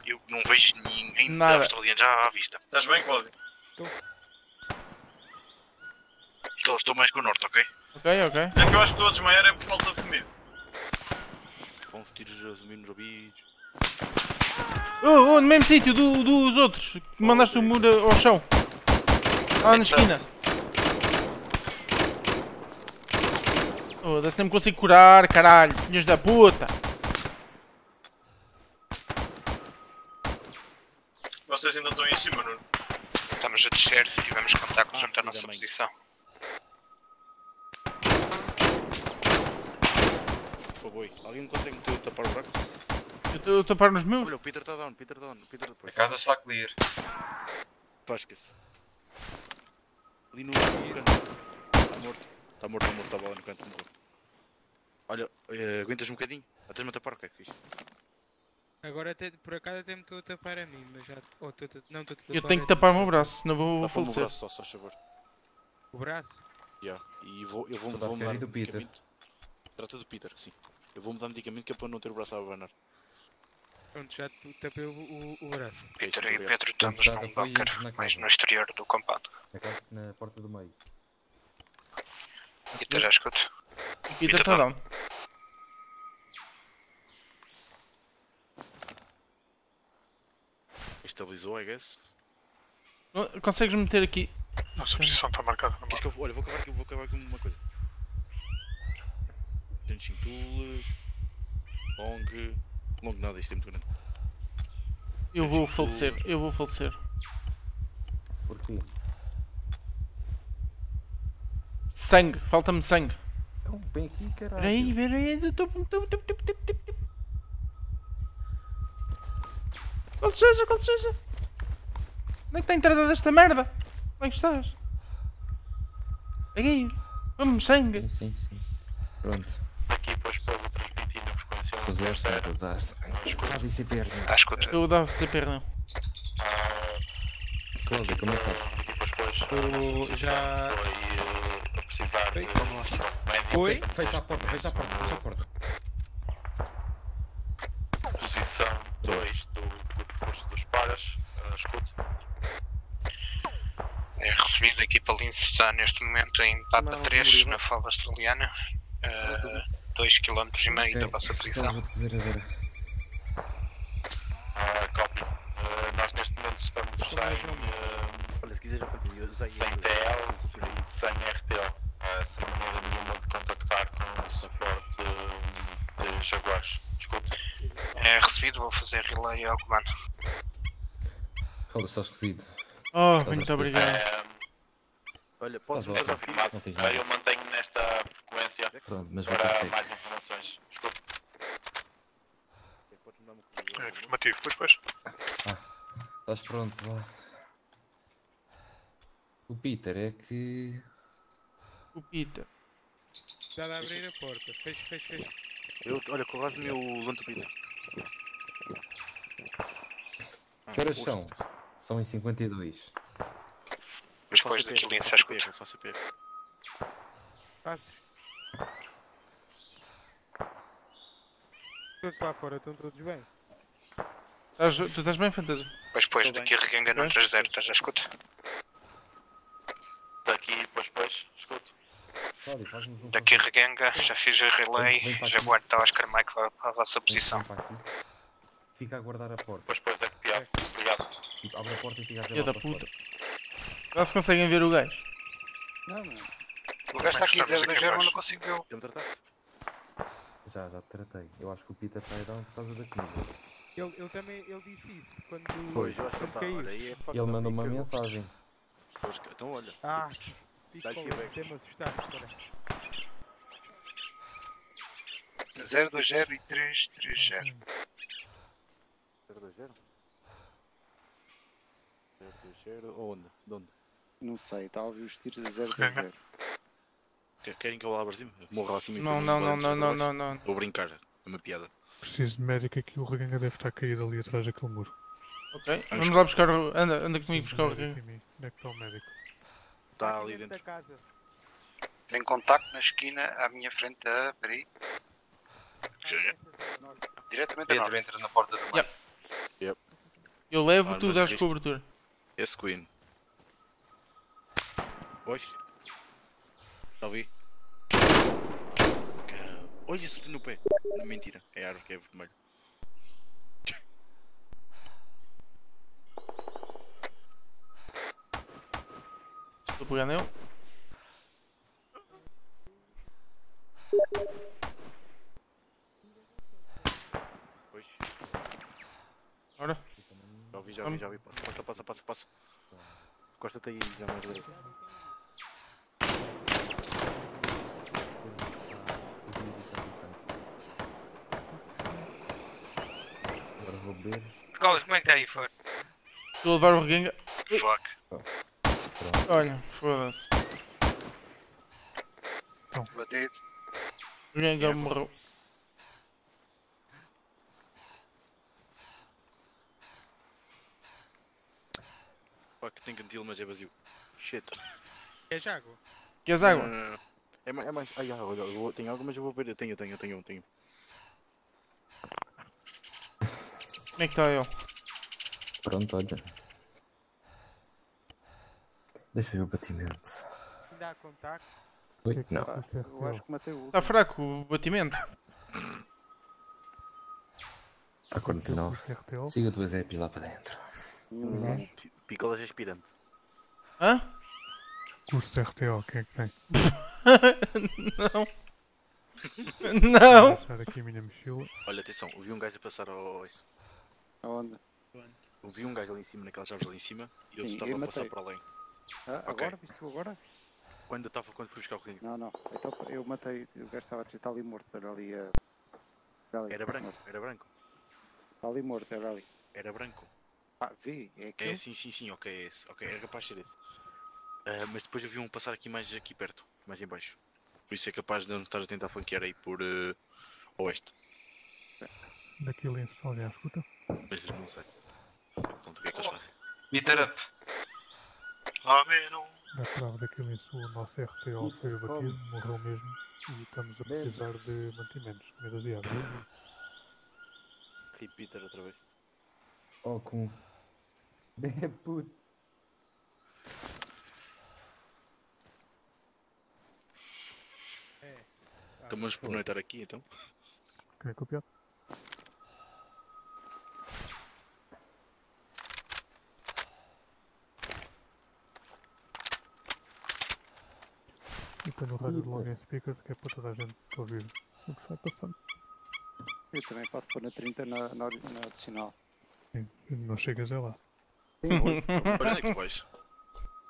Eu não vejo ninguém Nada. da australiana já à vista. Estás bem, Cláudio? Então estou mais com o norte, ok? Ok, ok. É que eu acho que estou a desmaiar é por falta de comida. Vão uns tiros a zumir nos ouvidos. Oh, oh, no mesmo sítio do, dos outros. Que mandaste o muro ao chão. Lá na esquina. Oh, desse nem me consigo curar, caralho. Filhos da puta. Vocês ainda estão em cima, Nuno. Estamos a descer, tivemos contacto Ah, junto à filha nossa mãe. posição. Pô, boi. Alguém me consegue meter tapar o buraco? Eu estou a tapar nos meus. Olha, o Peter está down, o Peter está down, o Peter depois. A casa está clear. Tasca-se. Ali no, canto. Está morto. Está morto, está morto, estava lá no canto, morreu. Olha, eh, aguentas um bocadinho? Até-me a tapar, o que é que fiz? Agora até, por acaso até me estou a tapar a mim, mas já. Oh, tô, tô, não, estou a tapar Eu tenho que a- tapar o meu braço, senão vou, vou Tapa-me o falecer. braço só, só favor. o braço. Yeah. E vou, eu vou, a vou mudar do Peter. medicamento. Trata do Peter, sim. Eu vou mudar medicamento que é para não ter o braço a abanar. Pronto, já te tapei o, o, o braço. Peter e. Pedro estamos num bunker, casa. no exterior do compound. Na, porta do meio. Peter, já escuto. E Peter está down. Estabilizou, I guess. Não- Consegues meter aqui. Nossa posição está marcada no eu- olha, vou acabar aqui, vou acabar aqui uma coisa. Tenching tool. Long longo nada, isto é muito grande. Eu vou falecer, eu vou falecer. Porquê? Sangue, falta-me sangue. Então, bem aqui, caralho. Peraí, peraí, estou. Qual seja, qual seja. Onde é que está a entrada desta merda? Onde é que estás? Aqui, vamos, sangue. Sim, sim. Pronto. Mas o Ashton dá-se. Eu dava-se a perna. Cláudia, como é que depois Eu já. Eh, precisar. Oi? Fecha a porta, fecha a porta, fecha a porta. Posição 2 do grupo curso dos paras. Ah, Escudo. É recebido a equipa Lince está neste momento em Papa 3 na fala australiana. 2,5 km okay. da vossa posição. Vou dizer agora. Uh, copy. Uh, nós neste momento estamos sem, uh, sem TL, sem RTL, uh, sem maneira nenhuma de contactar com o suporte de Jaguares. Desculpe. É recebido, vou fazer relay ao comando. Calda, está esquecido. Oh, muito obrigado. Olha, posso confirmar? Eu mantenho Pronto, mas vou ter para que- mais informações. Escute. É afirmativo, pois pois. Estás pronto, vá. O Peter é que. O Peter. Dá de abrir a porta. Fecha, fecha, fecha. Eu, olha, corras-me o levanta o Peter. Que horas são? São em 52. Depois daqui Lince à escuta. Eu faço a pé. Todos lá fora, estão todos bem? Estás- tu estás bem, Fantasma? Depois, depois daqui regenga no Bem? 3-0, estás à escuta? Daqui, depois, depois. Escute. Cláudia, faz-nos um Daqui regenga, já fiz a relay, Vem- vem já guardo o Oscar Mike a vossa posição. Fica a guardar a porta. Depois, depois é que pior. Obrigado. Abre a porta e fica a Filha da para puta. fora. Já se conseguem ver o gajo. Não, não. O gajo está aqui Estamos 0 aqui 2 0 mas abaixo. não consigo vê-lo já, já tratei. Eu acho que o Peter vai dar por causa da comida. Ele, ele também ele disse isso quando. Pois, eu acho que caiu. Olha, ele mandou uma mensagem. Pois, então olha. Ah, fica aqui, me assustar, espera. 020 e 330. 020? 020 onde? De onde? Não sei, está a ouvir os tiros a 020. *laughs* Querem que eu lá para cima? Morra lá acima e Não, depois não, não, não, não, não, não. Vou brincar, é uma piada. Preciso de médico aqui, o reganga deve estar caído ali atrás daquele muro. Ok, vamos lá buscar o. Anda, anda comigo buscar o mim. Onde é que está o médico? Está ali dentro. Tem contacto na esquina à minha frente da. Peraí. Diretamente a norte. entra na porta do Yeah. Eu levo, Ah, tu dás isto- cobertura. Esse Queen. Oi? Já ouvi? Olha isso no pé. Não, mentira. É a árvore que é vermelho. Estou a pegar nele. Pois. Ora. Já ouvi, já ouvi, já ouvi. Passa, passa, passa, passa, passa. Encosta-te aí já mais direito. Vou beber. Colas, como é que está aí fora? Estou a levar o regenga. Fuck. Olha, foda-se. Batido. O regenga morreu. Fuck, tem cantil, mas é vazio. Shit. Queres água? Queres água? Não, não, não. É mais. É mais... Ai, olha, eu vou- tenho água, mas eu vou ver. Eu tenho, eu tenho, eu tenho, eu tenho. Como é que está ele? Pronto, olha. Deixa eu ver o batimento. Ainda há contacto? Oi? Não. Eu acho que matei o Está fraco o batimento. Está 49. Siga duas EPs lá para dentro. Um picolas aspirante. Hã? Curso de RTO, quem é que tem? *laughs* não. *laughs* Não. Vou deixar aqui a minha mochila. Olha, atenção, ouvi um gajo a passar ao. Isso. Aonde? Ouvi um gajo ali em cima, naquelas árvores ali em cima, e Sim, estava eu a passar matei. para além. Ah, Ok. agora? Viste tu agora? Quando eu estava quando fui buscar o ringue. Não, não. Então eu matei. O gajo estava está ali morto. Era ali a. Era, ali, Era branco, morto. era branco. Está ali morto, era ali. Era branco. Ah, vi. É que. É, sim, sim, sim, ok, é esse. Ok, era capaz de ser esse. Ah, mas depois eu vi um passar aqui mais aqui perto, mais em baixo. Por isso é capaz de não estar a tentar flanquear aí por eh, oeste. Daqui lenço, olha, escuta. Mas não sei. Então, o que é que eles fazem? Meter up. Na prova daqui lenço, o nosso RTO foi abatido, morreu mesmo e estamos a precisar de mantimentos, comidas e água. Repeater outra vez. Oh, com. *laughs* É puto. Estamos por não estar aqui então. Quem é E põe no rádio de long em speakers que é para toda a gente ouvir o que vai passando. Eu também posso pôr na 30 na, na, na adicional. Sim, não chegas a lá. *laughs* Olha é que vais?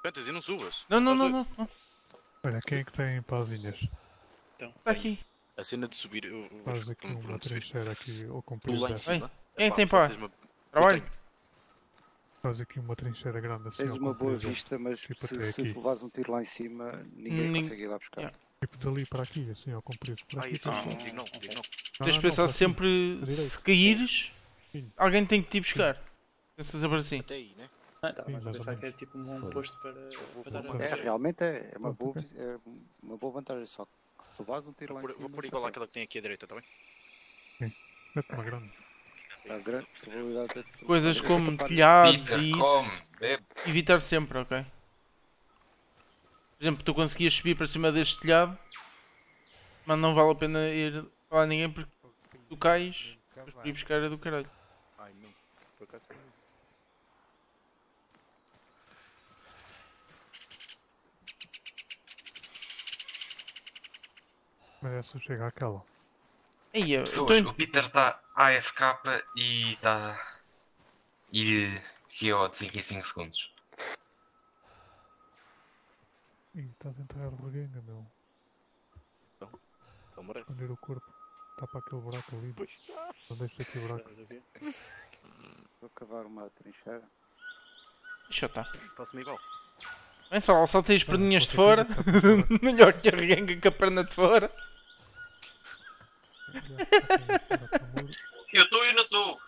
Fantasy, não subas. Não, não, não, não. não. Olha, quem é que tem pauzinhas? Está aqui. A cena de subir. Eu, Faz aqui uma trincheira aqui ou Tu lá em cima. Quem tem pá? uma- Trabalho. Faz aqui uma trincheira grande assim. Tens uma boa comprido, vista, mas tipo se, se levas um tiro lá em cima, ninguém Nin- consegue ir lá buscar. Yeah. Tipo dali para aqui, assim ao comprido. Ah, aqui, isso não, digo não, digo não. Tens de pensar sempre, se caíres, Sim. alguém tem que te ir buscar. Pensa sempre assim. Até aí, né? Ah, tá, Sim, mas a mais ou pensar que é menos. tipo um posto para, para dar É, realmente é, é uma, Pronto, boa, é uma boa vantagem, só que se levas um tiro lá em cima... vou pôr igual àquela que tem aqui à direita, está bem? Mete uma grande. A grande probabilidade de... Coisas como telhados Pizza, e isso. come, bebe. Evitar sempre, ok? Por exemplo, tu conseguias subir para cima deste telhado, mas não vale a pena ir falar a ninguém porque tu cais, depois por ir buscar é do caralho. Ai não, por acaso tem. Mas essa chega àquela. Ei, eu Pessoas, tô o Peter está AFK e está. E KO de 5 em 5 segundos. Ih, estás a entrar de reguenga, meu. Então merece. Esconder o corpo. Está para aquele buraco ali. Não deixa aqui o buraco. Vou cavar uma trincheira. Deixa eu tá. Faço-me igual. Bem, só, só tens perninhas de qualquer fora. que está *laughs* Melhor que a reguenga com a perna de fora. Eu estou e não estou.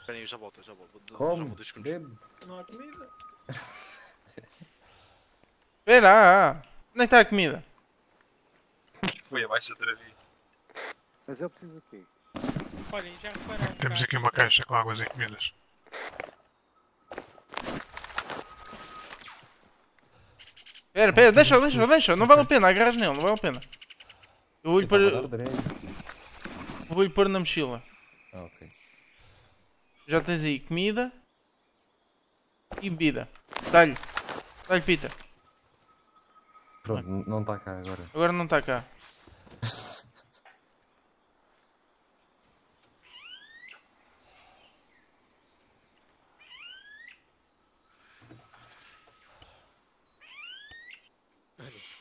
Espera aí, eu já volto, eu já volto. Já Come, volto dois segundos. bebe. Não há comida. Espera, onde que está a comida? Foi abaixo outra vez. Mas eu preciso aqui. Olhem, já repararam. Temos aqui uma caixa com águas e comidas. Espera, espera, deixa, deixa, deixa. Não vale a pena, agarras nele, não vale a pena. Eu vou-lhe pôr, Drag. vou-lhe pôr na mochila. Ah, ok. Já tens aí comida e bebida. Dá-lhe. Dá-lhe Peter. Pronto, n- não está cá agora. Agora não está cá.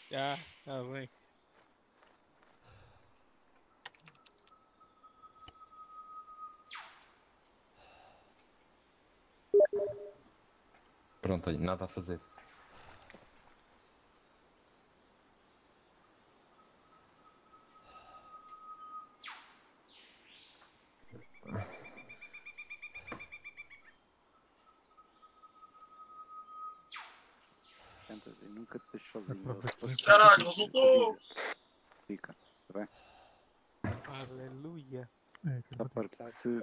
Já, está bem. Pronto, olha, nada a fazer. Fantasy, nunca te deixes É sozinho. tem. Caralho, resultou! Fica, está bem? Aleluia. É, que Só porque se...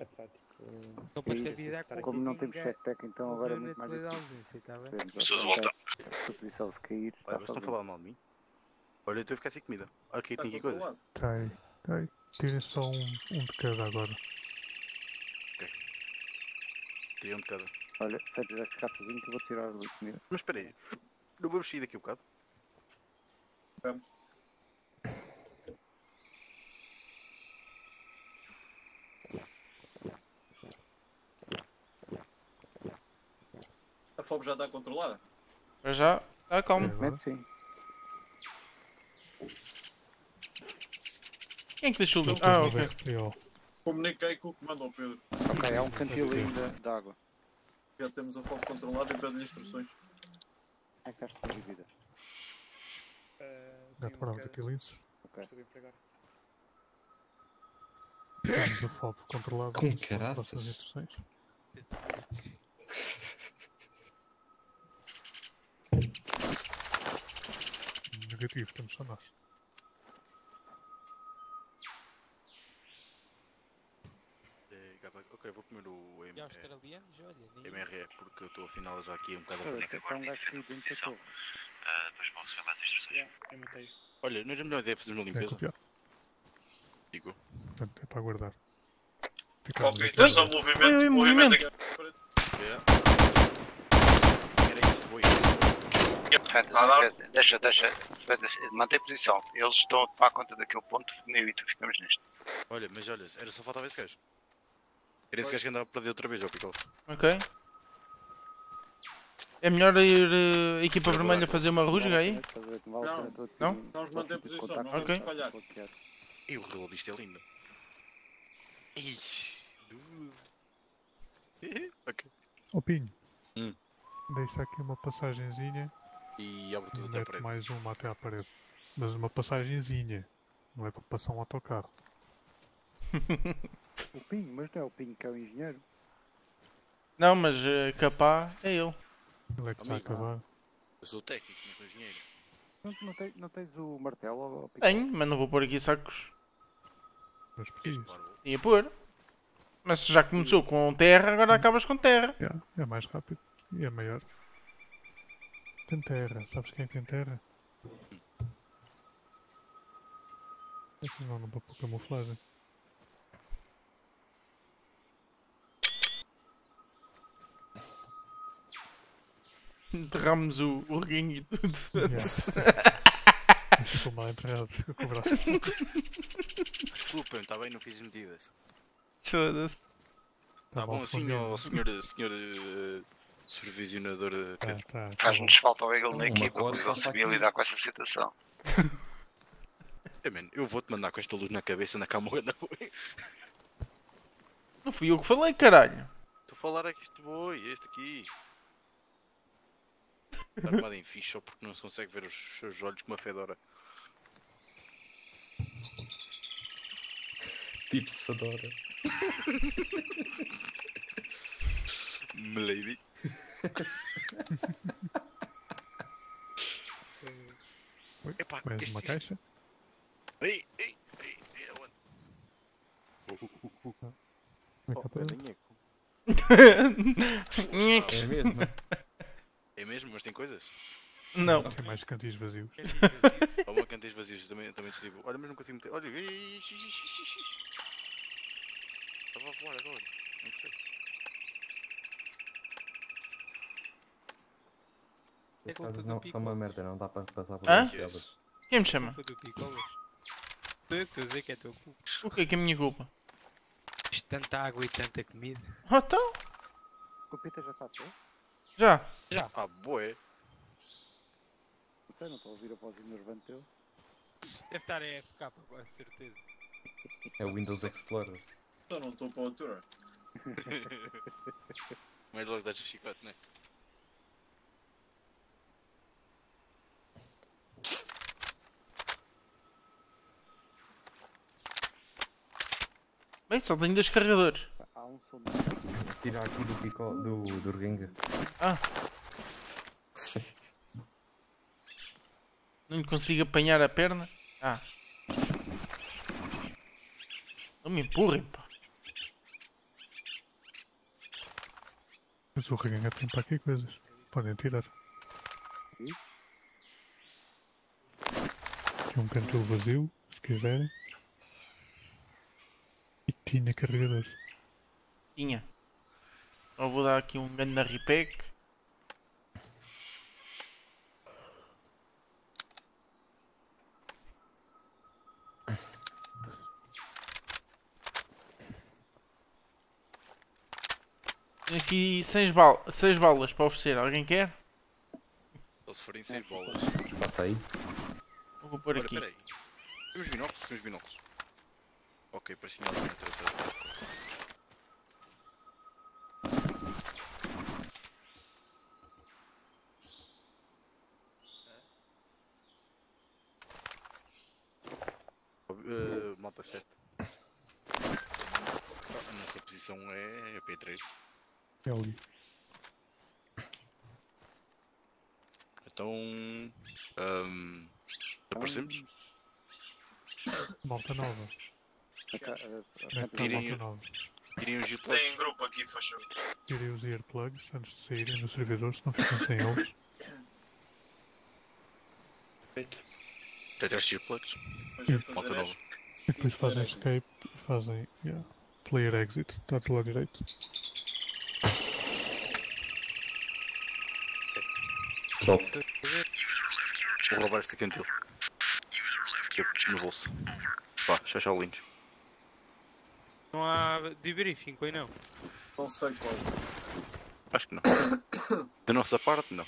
Só para te avisar que Como não temos checkpack, então agora é muito mais difícil. tá voltar. Se se cair, Olha, vocês estão a falar mal de mim? Olha, eu estou a ficar sem comida. Aqui Está tem aqui outro coisas. lado. Tá aí, tá aí. Tirem só um, um de cada agora. Tem um de cada. Olha, feito já ficar sozinho que eu vou tirar a comida. Mas espera aí, não vamos sair daqui um bocado? Vamos. A FOB já está controlada? Para já, está calmo. sim. Quem é que deixou o link? Ah, ok. Comuniquei com o comando ao Pedro. Ok, há um cantil ainda de água. Já temos a FOB controlada e pede-lhe instruções. É que está dividida. Já parámos aqui linces. Ok. Temos a FOB controlada. Com as caraças. próximas instruções. Negativo, temos só nós. Gaba- Ok, vou comer o M- MRE porque eu estou afinal já aqui um bocado Olha, a está um gajo que dentro da torre. depois vão receber mais instruções. Eu matei. Olha, não era melhor ideia fazer uma É limpeza? copiar. Digo. Portanto, é para aguardar. Ok, atenção, movimento, movimento aqui. Era isso, boi. Deixa, deixa, mantém posição. Eles estão a tomar conta daquele ponto, eu e tu ficamos neste. Olha, mas olha, era só faltava esse gajo. Era esse gajo que andava a perder outra vez, ó Picol. Ok. É melhor ir eh, equipa Vai, vai, vermelha fazer uma rusga aí? Não, Não? Nós mantemos posição, não Ok. vamos espalhar. E o relógio disto é lindo. Ixi, ok. Ó Pinho. Hum. Deixa aqui uma passagenzinha. E abre tudo e até a mete parede. mais uma até à parede. Mas uma passagenzinha. Não é para passar um autocarro. *laughs* O Pinho, mas não é o Pinho que é o engenheiro. Não, mas eh, capá é ele. Ele é que vai acabar. Eu sou técnico, não sou engenheiro. Não, não, tens, não tens o martelo? ó, Pinho? Tenho, mas não vou pôr aqui sacos. Mas podias. Ia pôr. Mas se já começou com terra, agora acabas com terra. Yeah, é mais rápido. E é maior. Tem terra. Sabes quem é que tem terra? Esse não, não para pôr camuflagem. Enterramos o, o ringue e tudo. Yeah. *laughs* Ficou mal enterrado com o braço. Desculpem, está bem, não fiz medidas. Foda-se. Tá Tá bom assim, escondido. ó senhor, senhor eh, supervisionador eh, Pedro. tá, tá Faz-nos falta o Eagle na equipa, porque ele sabia aqui. lidar com essa situação. *laughs* É, man, eu vou-te mandar com esta luz na cabeça na cama da boi. Não fui eu que falei, caralho. Estou a falar é que este boi, este aqui. Está armado em ficha só porque não se consegue ver os seus olhos com uma fedora. Tipo Fedora. *laughs* Milady. Oi, Epá, mais uma isto- caixa. Ei, ei, ei, ei, aonde? Como é que é para- É *laughs* mesmo? É mesmo, mas tem coisas? Não. Tem mais cantis vazios. Há uma canteis vazios também, também te digo. Olha, mas nunca tive muito. Olha. Estava a voar agora. Não gostei. É culpa do não, Pico. é uma merda, não dá para passar por Hã? telas. Quem me chama? Culpa do Picolas. Sou eu que estou a dizer que é teu cu. O que é que é a minha culpa? Isto tanta água e tanta comida. Oh, então? O Peter já está a? Já. Já. Ah, boé. Não sei, não estou a ouvir a voz enervante dele. Deve estar a FK, com certeza. É o Windows Explorer. Então não estou para a altura. *laughs* Mas logo dás o chicote, né? Bem, só tenho dois carregadores. Há um Tira aqui do pico do, do Renga. Ah. Não lhe consigo apanhar a perna? Ah. Não me empurrem, pá. Mas o Regan tem para aqui coisas. Podem tirar. Tem um cantil vazio, se quiserem. Tinha carregadores. Tinha. Eu vou dar aqui um grande na repack. Tenho aqui 6 bal seis balas para oferecer. Alguém quer? Só se forem 6 bolas. Passa aí. Vou pôr Ora, aqui. Temos binóculos? Temos binóculos. Ok, parecia algo interessante. Uh, malta 7. A nossa posição é P3. É ali. Então. Um, aparecemos? Malta nova. Eh, Tirem, tirem os Tem G-Plugs. grupo aqui, faz favor. Tirem os earplugs antes de saírem do servidor, senão ficam sem eles. Tem três G-Plugs. Malta nova. E depois fazem escape e fazem yeah, player exit, está do lado direito. Top. Vou roubar este cantil. Eu no bolso. Pá, tchau, tchau, lindos. Não há debriefing, pois não? Não sei, claro. Acho que não. *coughs* Da nossa parte, não.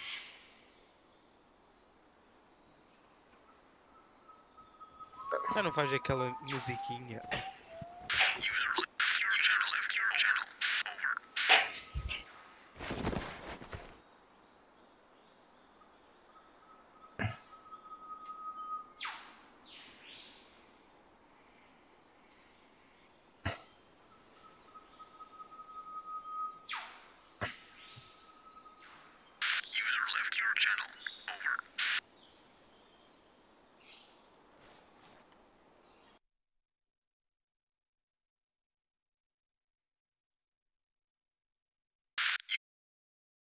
Já não faz aquela musiquinha.